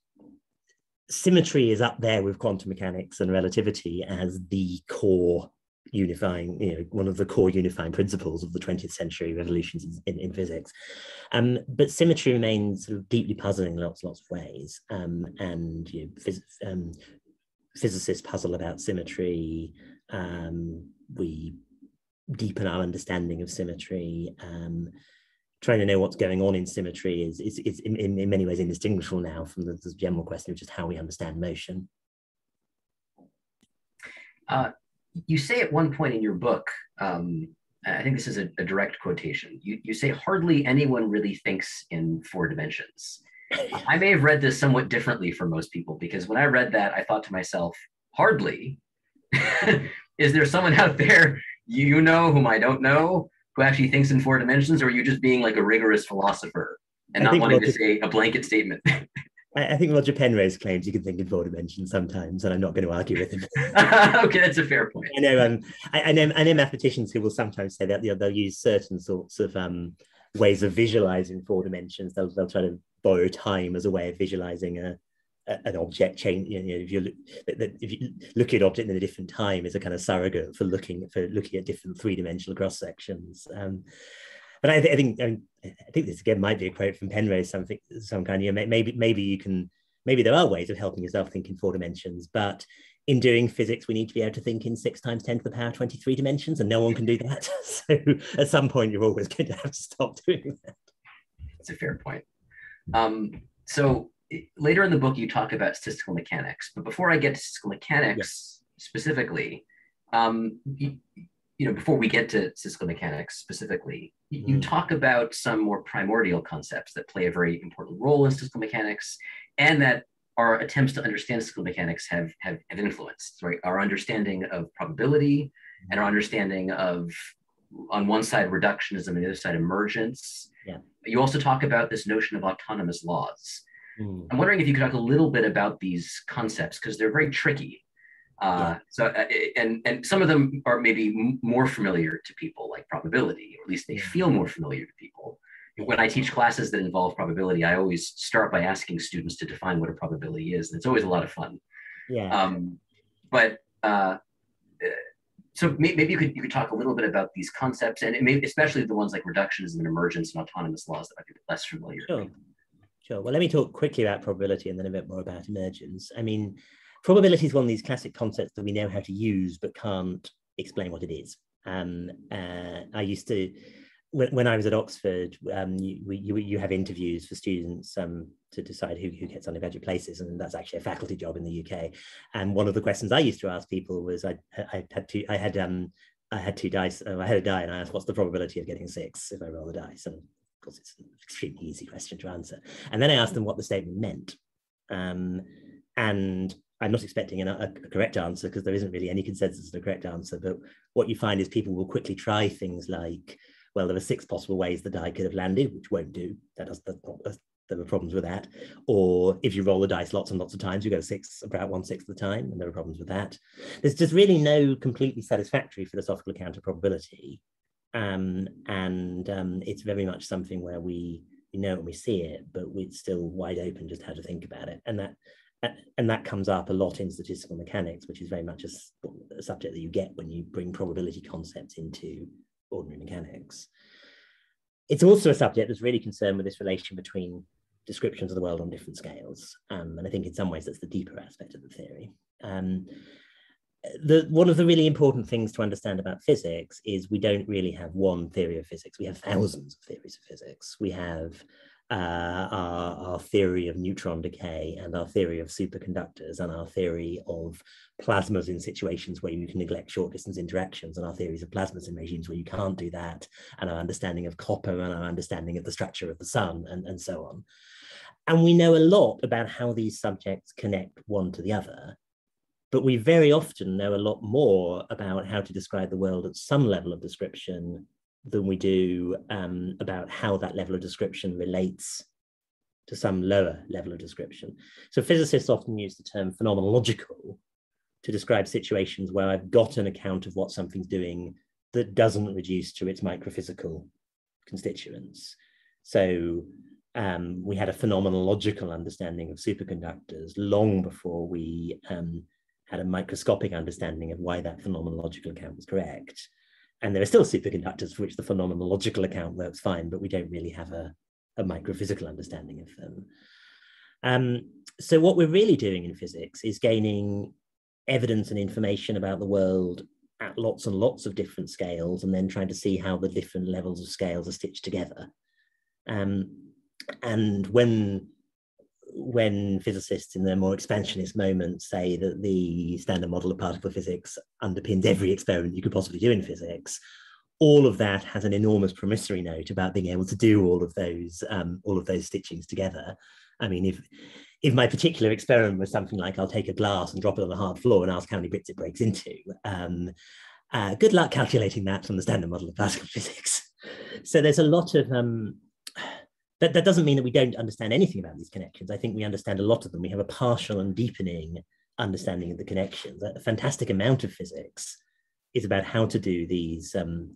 symmetry is up there with quantum mechanics and relativity as the core unifying, you know, one of the core unifying principles of the 20th century revolutions in, in physics. Um, but symmetry remains sort of deeply puzzling in lots, lots of ways. Um, and you know, phys um, physicists puzzle about symmetry. Um, we deepen our understanding of symmetry. Um, trying to know what's going on in symmetry is, is, is in, in, many ways indistinguishable now from the, the general question of just how we understand motion. Uh, you say at one point in your book, um, I think this is a, a, direct quotation. You, you say, hardly anyone really thinks in four dimensions. I may have read this somewhat differently for most people because when I read that, I thought to myself, hardly? is there someone out there you know whom I don't know who actually thinks in four dimensions, or are you just being like a rigorous philosopher and I not wanting to say a blanket statement? I, think Roger Penrose claims you can think in four dimensions sometimes, and I'm not going to argue with him. okay, that's a fair point. I know, um, I, I, know, I know mathematicians who will sometimes say that you know, they'll use certain sorts of um, ways of visualizing four dimensions. They'll, they'll try to borrow time as a way of visualizing a, an object change. You know, if you look, if you look at an object in a different time, is a kind of surrogate for looking for looking at different three dimensional cross sections. Um, but I, I think I, mean, I, think this again might be a quote from Penrose, something some kind. You know, maybe maybe you can maybe there are ways of helping yourself think in four dimensions, but in doing physics, we need to be able to think in six times 10 to the power 23 dimensions, and no one can do that. So at some point, you're always going to have to stop doing that. That's a fair point. Um, so later in the book, you talk about statistical mechanics, but before I get to statistical mechanics specifically, um, you, you, know, before we get to statistical mechanics specifically, mm. you talk about some more primordial concepts that play a very important role in statistical mechanics, and that our attempts to understand statistical mechanics have, have, have influenced right? our understanding of probability mm. and our understanding of, on one side, reductionism, and the other side, emergence. Yeah. You also talk about this notion of autonomous laws. Mm. I'm wondering if you could talk a little bit about these concepts because they're very tricky. Uh, yeah. So, uh, and and some of them are maybe more familiar to people, like probability, or at least they feel more familiar to people. When I teach classes that involve probability, I always start by asking students to define what a probability is, and it's always a lot of fun. Yeah. Um, but uh, so maybe you could you could talk a little bit about these concepts, and maybe especially the ones like reductionism and emergence and autonomous laws that might be less familiar. Sure. Sure. Well, let me talk quickly about probability and then a bit more about emergence. I mean, probability is one of these classic concepts that we know how to use but can't explain what it is. Um, uh, I used to, when, when, I was at Oxford, um, you, you, you, have interviews for students um, to decide who, who gets undergraduate places, and that's actually a faculty job in the UK. And one of the questions I used to ask people was, I, I had two, I had um, I had two dice. Uh, I had a die, and I asked, "What's the probability of getting six if I roll the dice?" And of course, it's an extremely easy question to answer. And then I asked them what the statement meant. Um, and I'm not expecting an, a, a, correct answer because there isn't really any consensus of a correct answer. But what you find is people will quickly try things like, well, there are six possible ways the die could have landed, which won't do. That does that, there are problems with that. Or if you roll the dice lots and lots of times, you go six about one sixth of the time, and there are problems with that. There's just really no completely satisfactory philosophical account of probability um, and um, it's very much something where we, we know and we see it, but we're still wide open just how to think about it. And that and that comes up a lot in statistical mechanics, which is very much a, a subject that you get when you bring probability concepts into ordinary mechanics. It's also a subject that's really concerned with this relation between descriptions of the world on different scales. Um, and I think in some ways that's the deeper aspect of the theory. Um, the one of the really important things to understand about physics is we don't really have one theory of physics. We have thousands of theories of physics. We have uh, our, our theory of neutron decay and our theory of superconductors and our theory of plasmas in situations where you can neglect short distance interactions and our theories of plasmas in regimes where you can't do that and our understanding of copper and our understanding of the structure of the sun and, and so on. And we know a lot about how these subjects connect one to the other, but we very often know a lot more about how to describe the world at some level of description than we do um, about how that level of description relates to some lower level of description. So physicists often use the term phenomenological to describe situations where I've got an account of what something's doing that doesn't reduce to its microphysical constituents. So um, we had a phenomenological understanding of superconductors long before we um, had a microscopic understanding of why that phenomenological account was correct. And there are still superconductors for which the phenomenological account works fine, but we don't really have a, a microphysical understanding of them. Um, so what we're really doing in physics is gaining evidence and information about the world at lots and lots of different scales, and then trying to see how the different levels of scales are stitched together. Um, and when when physicists in their more expansionist moments say that the standard model of particle physics underpins every experiment you could possibly do in physics, all of that has an enormous promissory note about being able to do all of those um, all of those stitchings together. I mean, if if my particular experiment was something like I'll take a glass and drop it on a hard floor and ask how many bits it breaks into, um, uh, good luck calculating that from the standard model of particle physics. So there's a lot of um, that, that doesn't mean that we don't understand anything about these connections. I think we understand a lot of them. We have a partial and deepening understanding of the connections. A fantastic amount of physics is about how to do these, um,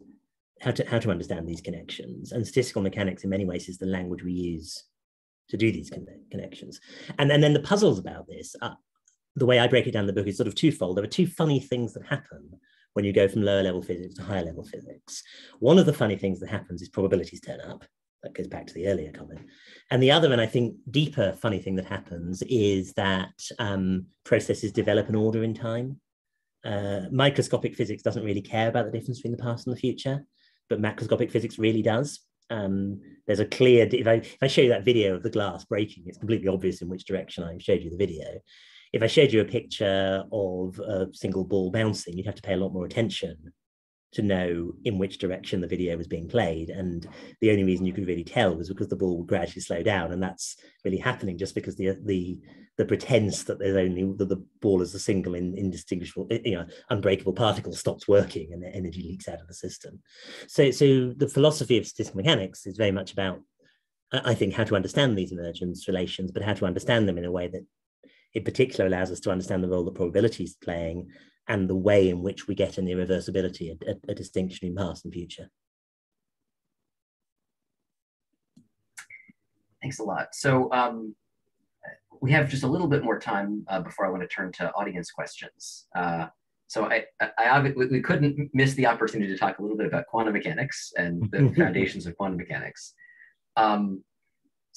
how to how to understand these connections. And statistical mechanics, in many ways, is the language we use to do these connections. And, and then the puzzles about this, uh, the way I break it down in the book is sort of twofold. There are two funny things that happen when you go from lower level physics to higher level physics. One of the funny things that happens is probabilities turn up that goes back to the earlier comment. And the other, and I think deeper funny thing that happens is that um, processes develop an order in time. Uh, microscopic physics doesn't really care about the difference between the past and the future, but macroscopic physics really does. Um, there's a clear, if I, if I show you that video of the glass breaking, it's completely obvious in which direction I showed you the video. If I showed you a picture of a single ball bouncing, you'd have to pay a lot more attention to know in which direction the video was being played. And the only reason you could really tell was because the ball would gradually slow down. And that's really happening just because the the the pretense that there's only that the ball is a single indistinguishable, eh, you know, unbreakable particle stops working and the energy leaks out of the system. So so the philosophy of statistical mechanics is very much about, I think, how to understand these emergence relations, but how to understand them in a way that in particular allows us to understand the role that probability is playing and the way in which we get an irreversibility, a, a, a distinction in past and future. Thanks a lot. So um, we have just a little bit more time uh, before I want to turn to audience questions. Uh, so I, I, I, we couldn't miss the opportunity to talk a little bit about quantum mechanics and the foundations of quantum mechanics. Um,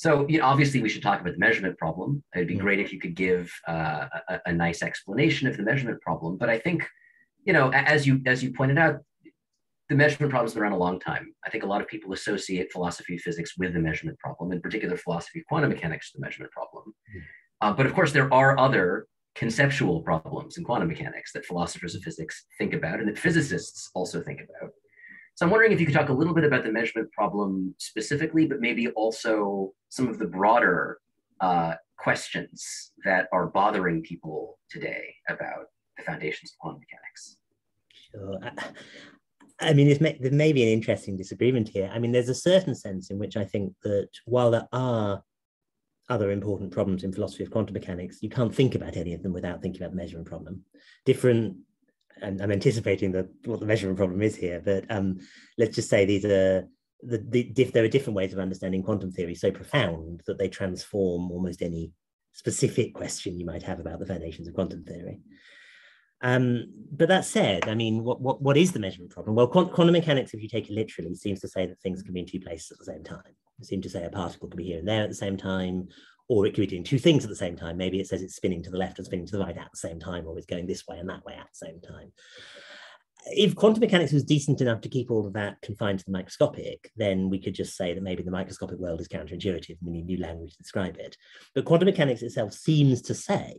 so you know, obviously we should talk about the measurement problem. It'd be great if you could give uh, a, a, nice explanation of the measurement problem. But I think, you know, as you as you pointed out, the measurement problem's been around a long time. I think a lot of people associate philosophy of physics with the measurement problem, in particular philosophy of quantum mechanics, the measurement problem. Mm. Uh, but of course, there are other conceptual problems in quantum mechanics that philosophers of physics think about and that physicists also think about. So I'm wondering if you could talk a little bit about the measurement problem specifically, but maybe also some of the broader uh, questions that are bothering people today about the foundations of quantum mechanics. Sure. I mean, may, there may be an interesting disagreement here. I mean, there's a certain sense in which I think that while there are other important problems in philosophy of quantum mechanics, you can't think about any of them without thinking about the measurement problem. Different and I'm anticipating the, what the measurement problem is here, but um, let's just say these are the, the there are different ways of understanding quantum theory so profound that they transform almost any specific question you might have about the foundations of quantum theory. Um, but that said, I mean, what, what, what is the measurement problem? Well, quantum mechanics, if you take it literally, seems to say that things can be in two places at the same time. It seems to say a particle can be here and there at the same time, or it could be doing two things at the same time. Maybe it says it's spinning to the left and spinning to the right at the same time, or it's going this way and that way at the same time. if quantum mechanics was decent enough to keep all of that confined to the microscopic, then we could just say that maybe the microscopic world is counterintuitive. And we need new language to describe it. But quantum mechanics itself seems to say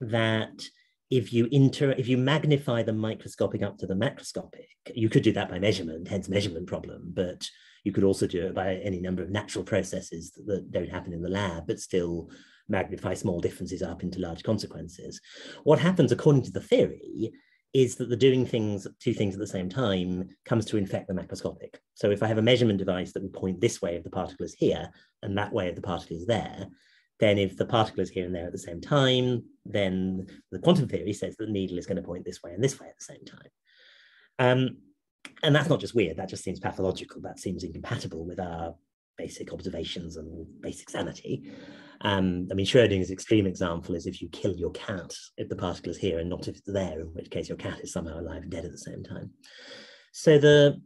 that if you inter if you magnify the microscopic up to the macroscopic, you could do that by measurement, hence measurement problem, but you could also do it by any number of natural processes that, that don't happen in the lab, but still magnify small differences up into large consequences. What happens according to the theory is that the doing things, two things at the same time comes to infect the macroscopic. So if I have a measurement device that would point this way if the particle is here and that way if the particle is there, then if the particle is here and there at the same time, then the quantum theory says that the needle is going to point this way and this way at the same time. Um, and that's not just weird, that just seems pathological. That seems incompatible with our basic observations and basic sanity. Um, I mean, Schrodinger's extreme example is if you kill your cat, if the particle is here and not if it's there, in which case your cat is somehow alive and dead at the same time. So the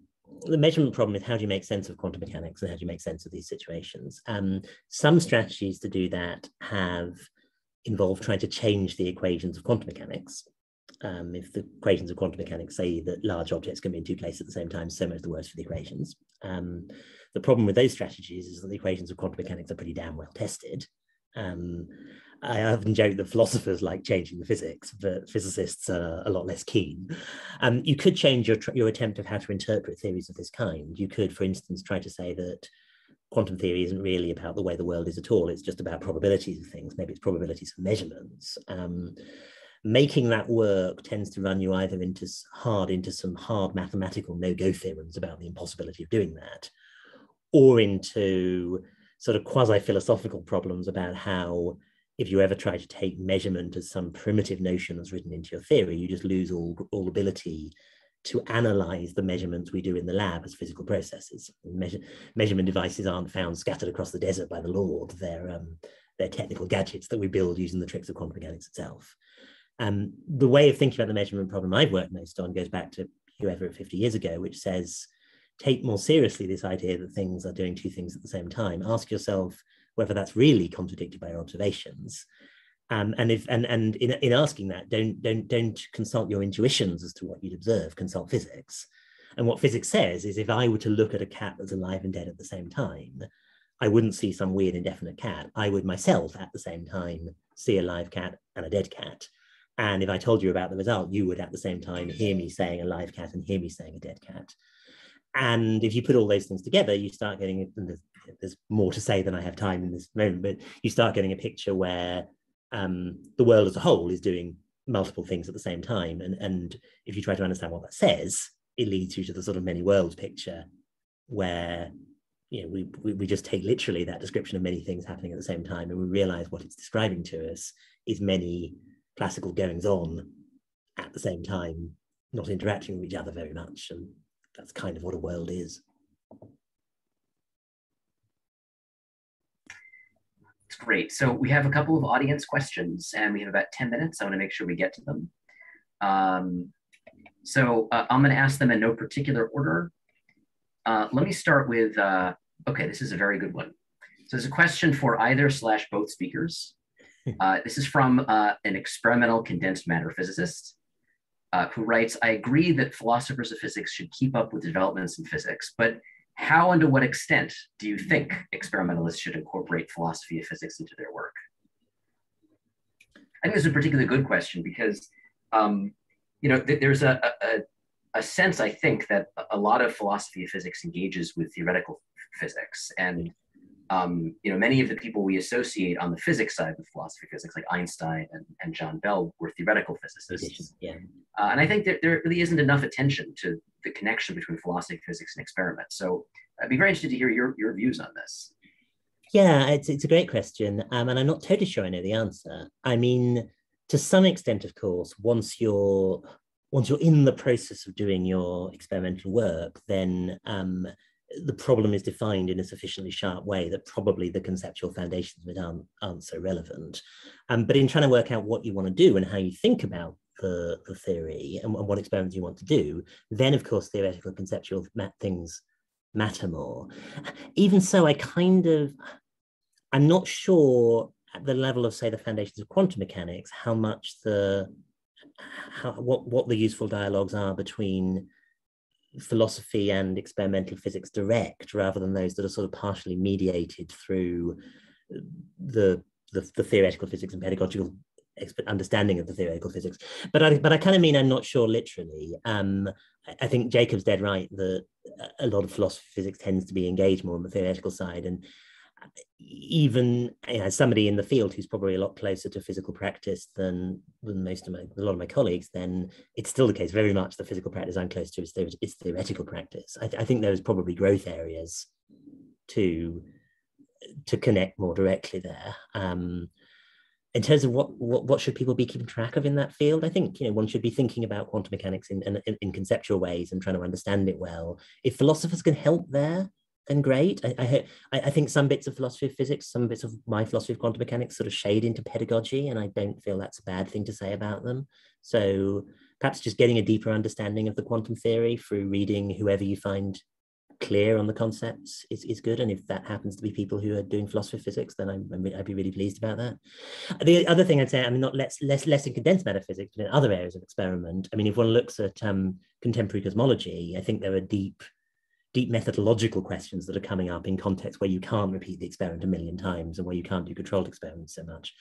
the measurement problem is how do you make sense of quantum mechanics and how do you make sense of these situations? Um, some strategies to do that have involved trying to change the equations of quantum mechanics. Um, if the equations of quantum mechanics say that large objects can be in two places at the same time, so much the worse for the equations. Um, the problem with those strategies is that the equations of quantum mechanics are pretty damn well tested. Um, I often joke that philosophers like changing the physics, but physicists are a lot less keen. Um, you could change your, your attempt of how to interpret theories of this kind. You could, for instance, try to say that quantum theory isn't really about the way the world is at all. It's just about probabilities of things. Maybe it's probabilities of measurements. Um, making that work tends to run you either into hard into some hard mathematical no-go theorems about the impossibility of doing that, or into sort of quasi-philosophical problems about how if you ever try to take measurement as some primitive notion that's written into your theory, you just lose all, all ability to analyze the measurements we do in the lab as physical processes. Measure, measurement devices aren't found scattered across the desert by the Lord. They're, um, they're technical gadgets that we build using the tricks of quantum mechanics itself. Um, the way of thinking about the measurement problem I've worked most on goes back to Everett 50 years ago, which says take more seriously this idea that things are doing two things at the same time. Ask yourself whether that's really contradicted by your observations. Um, and if and and in, in asking that, don't don't don't consult your intuitions as to what you'd observe. Consult physics. And what physics says is, if I were to look at a cat that's alive and dead at the same time, I wouldn't see some weird indefinite cat. I would myself at the same time see a live cat and a dead cat. And if I told you about the result, you would at the same time hear me saying a live cat and hear me saying a dead cat. And if you put all those things together, you start getting, there's, there's, more to say than I have time in this moment, but you start getting a picture where um, the world as a whole is doing multiple things at the same time. And, and if you try to understand what that says, it leads you to the sort of many worlds picture where you know, we, we, we just take literally that description of many things happening at the same time and we realize what it's describing to us is many classical goings on at the same time, not interacting with each other very much. And that's kind of what a world is. It's great. So we have a couple of audience questions and we have about 10 minutes. I want to make sure we get to them. Um, so uh, I'm going to ask them in no particular order. Uh, let me start with, uh, okay, this is a very good one. So there's a question for either slash both speakers. Uh, this is from uh, an experimental condensed matter physicist uh, who writes, I agree that philosophers of physics should keep up with developments in physics, but how and to what extent do you think experimentalists should incorporate philosophy of physics into their work? I think this is a particularly good question because, um, you know, th there's a, a, a, sense, I think, that a lot of philosophy of physics engages with theoretical physics. And um, you know, many of the people we associate on the physics side with philosophy physics, like Einstein and, and John Bell, were theoretical physicists. Yeah. Uh, and I think that there really isn't enough attention to the connection between philosophy, physics, and experiment. So I'd be very interested to hear your, your views on this. Yeah, it's, it's a great question. Um, and I'm not totally sure I know the answer. I mean, to some extent, of course, once you're once you're in the process of doing your experimental work, then um, the problem is defined in a sufficiently sharp way that probably the conceptual foundations aren't, aren't so relevant. Um, but in trying to work out what you want to do and how you think about the, the theory and, and what experiments you want to do, then of course theoretical and conceptual things matter more. Even so, I kind of, I'm not sure at the level of say the foundations of quantum mechanics, how much the how, what what the useful dialogues are between philosophy and experimental physics direct rather than those that are sort of partially mediated through the the, the theoretical physics and pedagogical understanding of the theoretical physics. But I, but I kind of mean I'm not sure literally. Um, I think Jacob's dead right that a lot of philosophy physics tends to be engaged more on the theoretical side. And even you know, as somebody in the field who's probably a lot closer to physical practice than than most of my a lot of my colleagues, then it's still the case. Very much the physical practice I'm close to is, is theoretical practice. I, I think there's probably growth areas to to connect more directly there. Um, in terms of what, what, what should people be keeping track of in that field, I think you know one should be thinking about quantum mechanics in, in, in conceptual ways and trying to understand it well. If philosophers can help there, then great. I, I, I think some bits of philosophy of physics, some bits of my philosophy of quantum mechanics sort of shade into pedagogy, and I don't feel that's a bad thing to say about them. So perhaps just getting a deeper understanding of the quantum theory through reading whoever you find clear on the concepts is, is good. And if that happens to be people who are doing philosophy of physics, then I'm, i would be really pleased about that. The other thing I'd say, I mean, not less, less, less in condensed matter physics, but in other areas of experiment. I mean, if one looks at um, contemporary cosmology, I think there are deep, deep methodological questions that are coming up in contexts where you can't repeat the experiment a million times and where you can't do controlled experiments so much.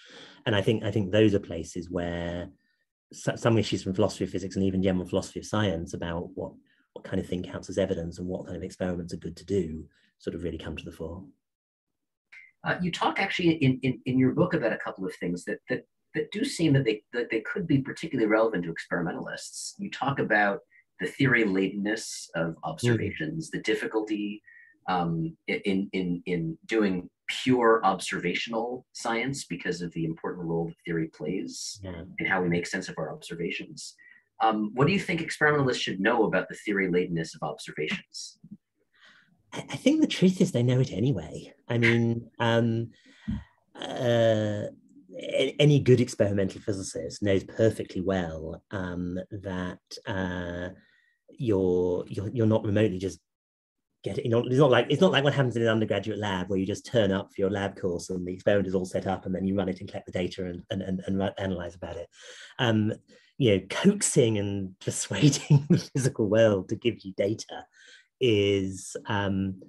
And I think, I think those are places where some issues from philosophy of physics and even general philosophy of science about what what kind of thing counts as evidence and what kind of experiments are good to do sort of really come to the fore. Uh, you talk actually in, in, in your book about a couple of things that, that, that do seem that they, that they could be particularly relevant to experimentalists. You talk about the theory ladenness of observations, mm. the difficulty um, in, in, in doing pure observational science because of the important role that theory plays yeah. in how we make sense of our observations. Um, what do you think experimentalists should know about the theory ladenness of observations? I think the truth is they know it anyway. I mean, um, uh, any good experimental physicist knows perfectly well um, that uh, you're, you're you're not remotely just getting. it's not like it's not like what happens in an undergraduate lab where you just turn up for your lab course and the experiment is all set up and then you run it and collect the data and and, and, and analyze about it. Um, you know, coaxing and persuading the physical world to give you data is um,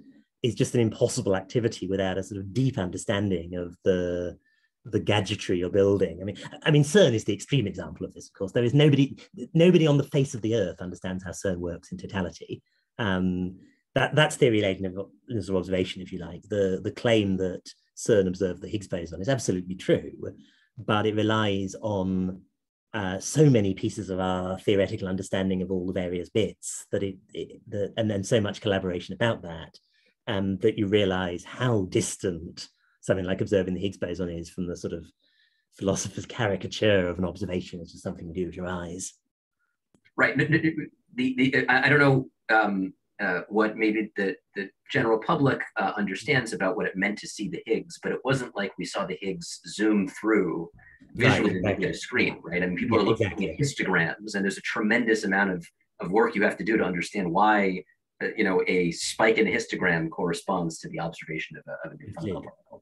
is just an impossible activity without a sort of deep understanding of the the gadgetry you're building. I mean, I mean, CERN is the extreme example of this. Of course, there is nobody nobody on the face of the earth understands how CERN works in totality. Um, that that's theory laden of observation, if you like. The the claim that CERN observed the Higgs boson is absolutely true, but it relies on uh, so many pieces of our theoretical understanding of all the various bits that it, it the, and then so much collaboration about that um, that you realize how distant something like observing the Higgs boson is from the sort of philosopher's caricature of an observation as just something you do with your eyes. Right. The, the, I don't know um, uh, what maybe the, the general public uh, understands about what it meant to see the Higgs, but it wasn't like we saw the Higgs zoom through visually right, exactly. a screen, right? I mean, people yeah, are looking exactly. at histograms, and there's a tremendous amount of, of work you have to do to understand why, you know, a spike in a histogram corresponds to the observation of a, of a new fundamental particle.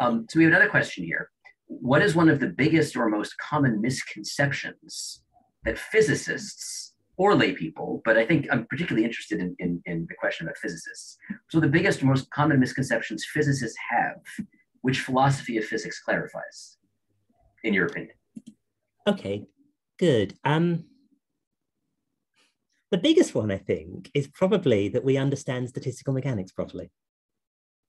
Um, so we have another question here. What is one of the biggest or most common misconceptions that physicists or lay people, but I think I'm particularly interested in, in, in the question about physicists. So the biggest or most common misconceptions physicists have, which philosophy of physics clarifies? in your opinion? Okay, good. Um, the biggest one, I think, is probably that we understand statistical mechanics properly.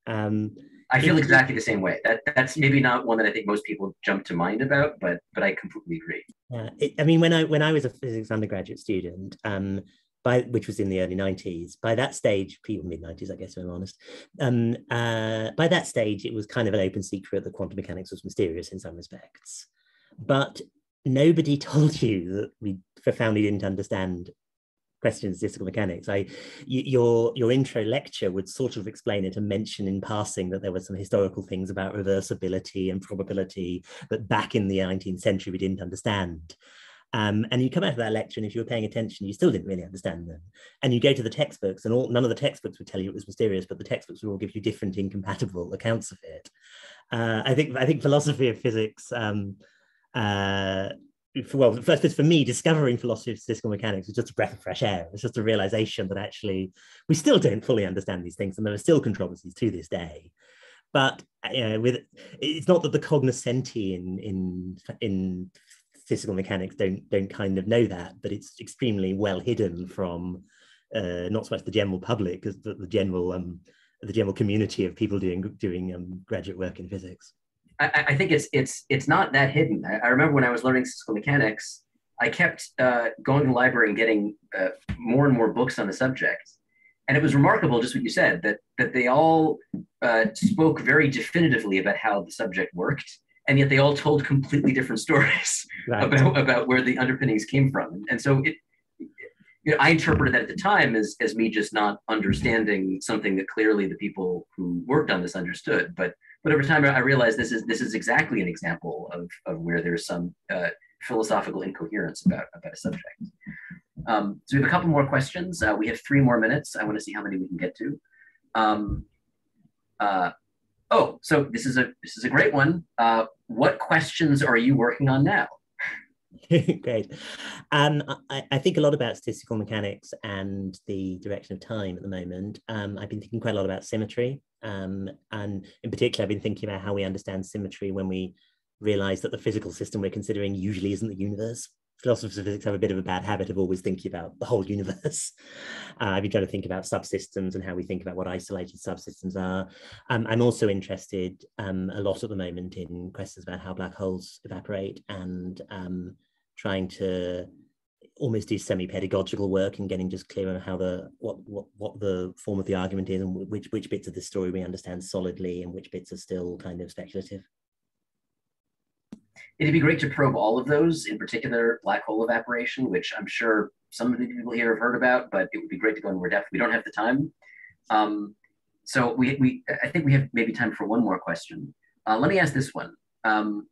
Um, I feel exactly the same way. That that's maybe not one that I think most people jump to mind about, but but I completely agree. Yeah, it, I mean, when I when I was a physics undergraduate student, um, by which was in the early 90s by that stage people mid 90s i guess if i'm honest um, uh, by that stage it was kind of an open secret that quantum mechanics was mysterious in some respects but nobody told you that we profoundly didn't understand questions of statistical mechanics i your your intro lecture would sort of explain it and mention in passing that there were some historical things about reversibility and probability that back in the 19th century we didn't understand um, and you come out of that lecture, and if you were paying attention, you still didn't really understand them. And you go to the textbooks, and all, none of the textbooks would tell you it was mysterious, but the textbooks would all give you different, incompatible accounts of it. Uh, I think I think philosophy of physics um, uh, well, first, for me, discovering philosophy of statistical mechanics was just a breath of fresh air. It's just a realization that actually we still don't fully understand these things, and there are still controversies to this day. But you know, with it's not that the cognoscenti in in in statistical mechanics don't don't kind of know that, but it's extremely well hidden from uh, not so much the general public as the, the general um, the general community of people doing doing um, graduate work in physics. I, I, think it's it's it's not that hidden. I, I, remember when I was learning statistical mechanics, I kept uh, going to the library and getting uh, more and more books on the subject, and it was remarkable, just what you said, that that they all uh, spoke very definitively about how the subject worked, and yet they all told completely different stories right. about about where the underpinnings came from, and so it. You know, I interpreted that at the time as, as me just not understanding something that clearly the people who worked on this understood. But but over time I realized this is this is exactly an example of, of where there's some uh, philosophical incoherence about, about a subject. Um, so we have a couple more questions. Uh, we have three more minutes. I want to see how many we can get to. Um, uh, oh, so this is a this is a great one. Uh, what questions are you working on now? Great. Um, I, I, think a lot about statistical mechanics and the direction of time at the moment. Um, I've been thinking quite a lot about symmetry. Um, and in particular, I've been thinking about how we understand symmetry when we realize that the physical system we're considering usually isn't the universe. Philosophers of physics have a bit of a bad habit of always thinking about the whole universe. Uh, I've been trying to think about subsystems and how we think about what isolated subsystems are. Um, I'm also interested um, a lot at the moment in questions about how black holes evaporate and um, trying to almost do semi-pedagogical work and getting just clear on how the what, what what the form of the argument is and which which bits of the story we understand solidly and which bits are still kind of speculative. It'd be great to probe all of those, in particular black hole evaporation, which I'm sure some of the people here have heard about, but it would be great to go in more depth. We don't have the time. Um, so we, we I think we have maybe time for one more question. Uh, let me ask this one. Um,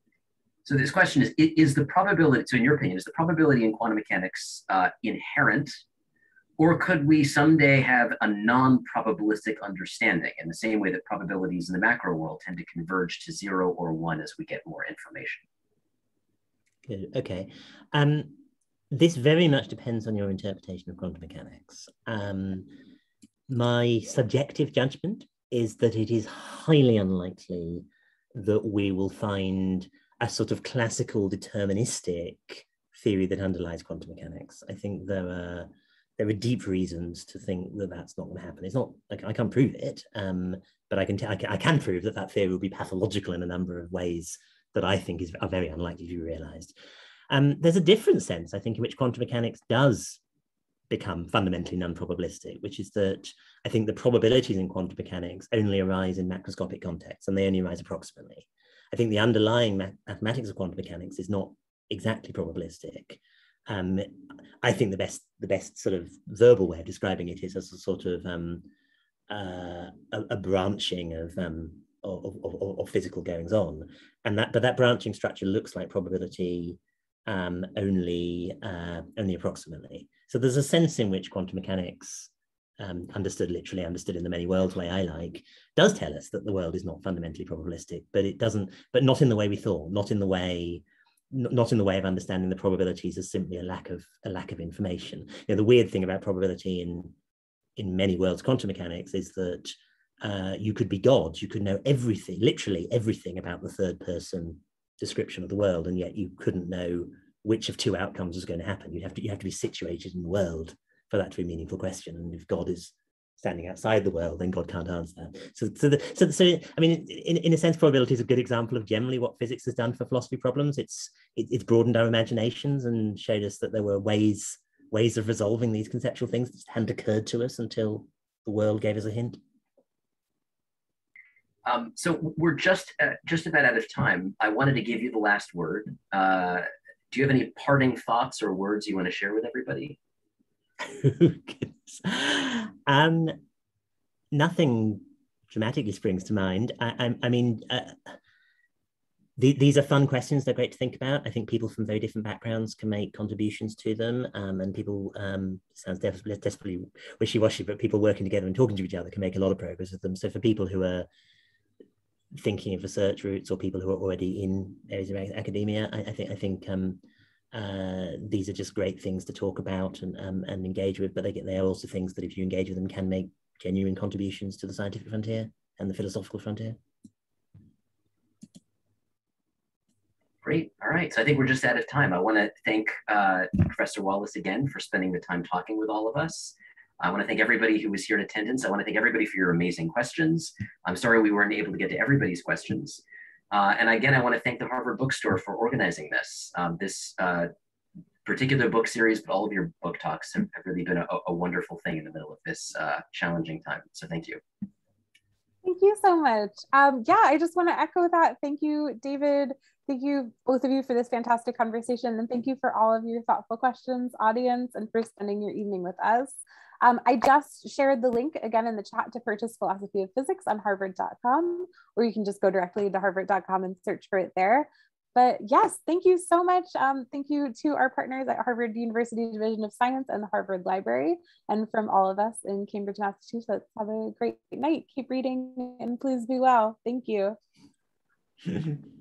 so this question is, is the probability, so in your opinion, is the probability in quantum mechanics uh, inherent or could we someday have a non-probabilistic understanding in the same way that probabilities in the macro world tend to converge to zero or one as we get more information? Good. Okay. Um, this very much depends on your interpretation of quantum mechanics. Um, my subjective judgment is that it is highly unlikely that we will find a sort of classical deterministic theory that underlies quantum mechanics. I think there are there are deep reasons to think that that's not going to happen. It's not like I can't prove it, um, but I can, t- I can I can prove that that theory will be pathological in a number of ways that I think is are very unlikely to be realized. Um, there's a different sense, I think, in which quantum mechanics does become fundamentally non-probabilistic, which is that I think the probabilities in quantum mechanics only arise in macroscopic contexts and they only arise approximately. I think the underlying mathematics of quantum mechanics is not exactly probabilistic. Um, I think the best the best sort of verbal way of describing it is as a sort of um, uh, a, a, branching of, um, of, of, of, physical goings on, and that but that branching structure looks like probability um, only uh, only approximately. So there's a sense in which quantum mechanics um, understood literally, understood in the many worlds way I like, does tell us that the world is not fundamentally probabilistic, but it doesn't, but not in the way we thought, not in the way, not in the way of understanding the probabilities as simply a lack of a lack of information. You know, the weird thing about probability in in many worlds quantum mechanics is that uh, you could be God, you could know everything, literally everything about the third person description of the world, and yet you couldn't know which of two outcomes was going to happen. You'd have to you have to be situated in the world for that to be a meaningful question. And if God is standing outside the world, then God can't answer that. So, so, the, so, so I mean, in, in a sense, probability is a good example of generally what physics has done for philosophy problems. It's it, it's broadened our imaginations and showed us that there were ways ways of resolving these conceptual things that hadn't occurred to us until the world gave us a hint. Um, so we're just uh, just about out of time. I wanted to give you the last word. Uh, do you have any parting thoughts or words you want to share with everybody? um, nothing dramatically springs to mind. I, I, I mean, uh, the, these are fun questions. They're great to think about. I think people from very different backgrounds can make contributions to them. Um, and people, um, sounds desperately, desperately wishy-washy, but people working together and talking to each other can make a lot of progress with them. So for people who are thinking of research routes or people who are already in areas of academia, I, I think I think um, uh, these are just great things to talk about and um, and engage with, but they get they are also things that if you engage with them can make genuine contributions to the scientific frontier and the philosophical frontier. Great. All right. So I think we're just out of time. I want to thank uh, Professor Wallace again for spending the time talking with all of us. I want to thank everybody who was here in attendance. I want to thank everybody for your amazing questions. I'm sorry we weren't able to get to everybody's questions. Uh, and again, I want to thank the Harvard Bookstore for organizing this. Um, this uh, particular book series, but all of your book talks have, have really been a, a, wonderful thing in the middle of this uh, challenging time. So thank you. Thank you so much. Um, yeah, I just want to echo that. Thank you, David. Thank you, both of you, for this fantastic conversation. And thank you for all of your thoughtful questions, audience, and for spending your evening with us. Um, I just shared the link again in the chat to purchase Philosophy of Physics on harvard.com, or you can just go directly to harvard.com and search for it there. But yes, thank you so much. Um, thank you to our partners at Harvard University Division of Science and the Harvard Library, and from all of us in Cambridge, Massachusetts. Have a great night. Keep reading and please be well. Thank you.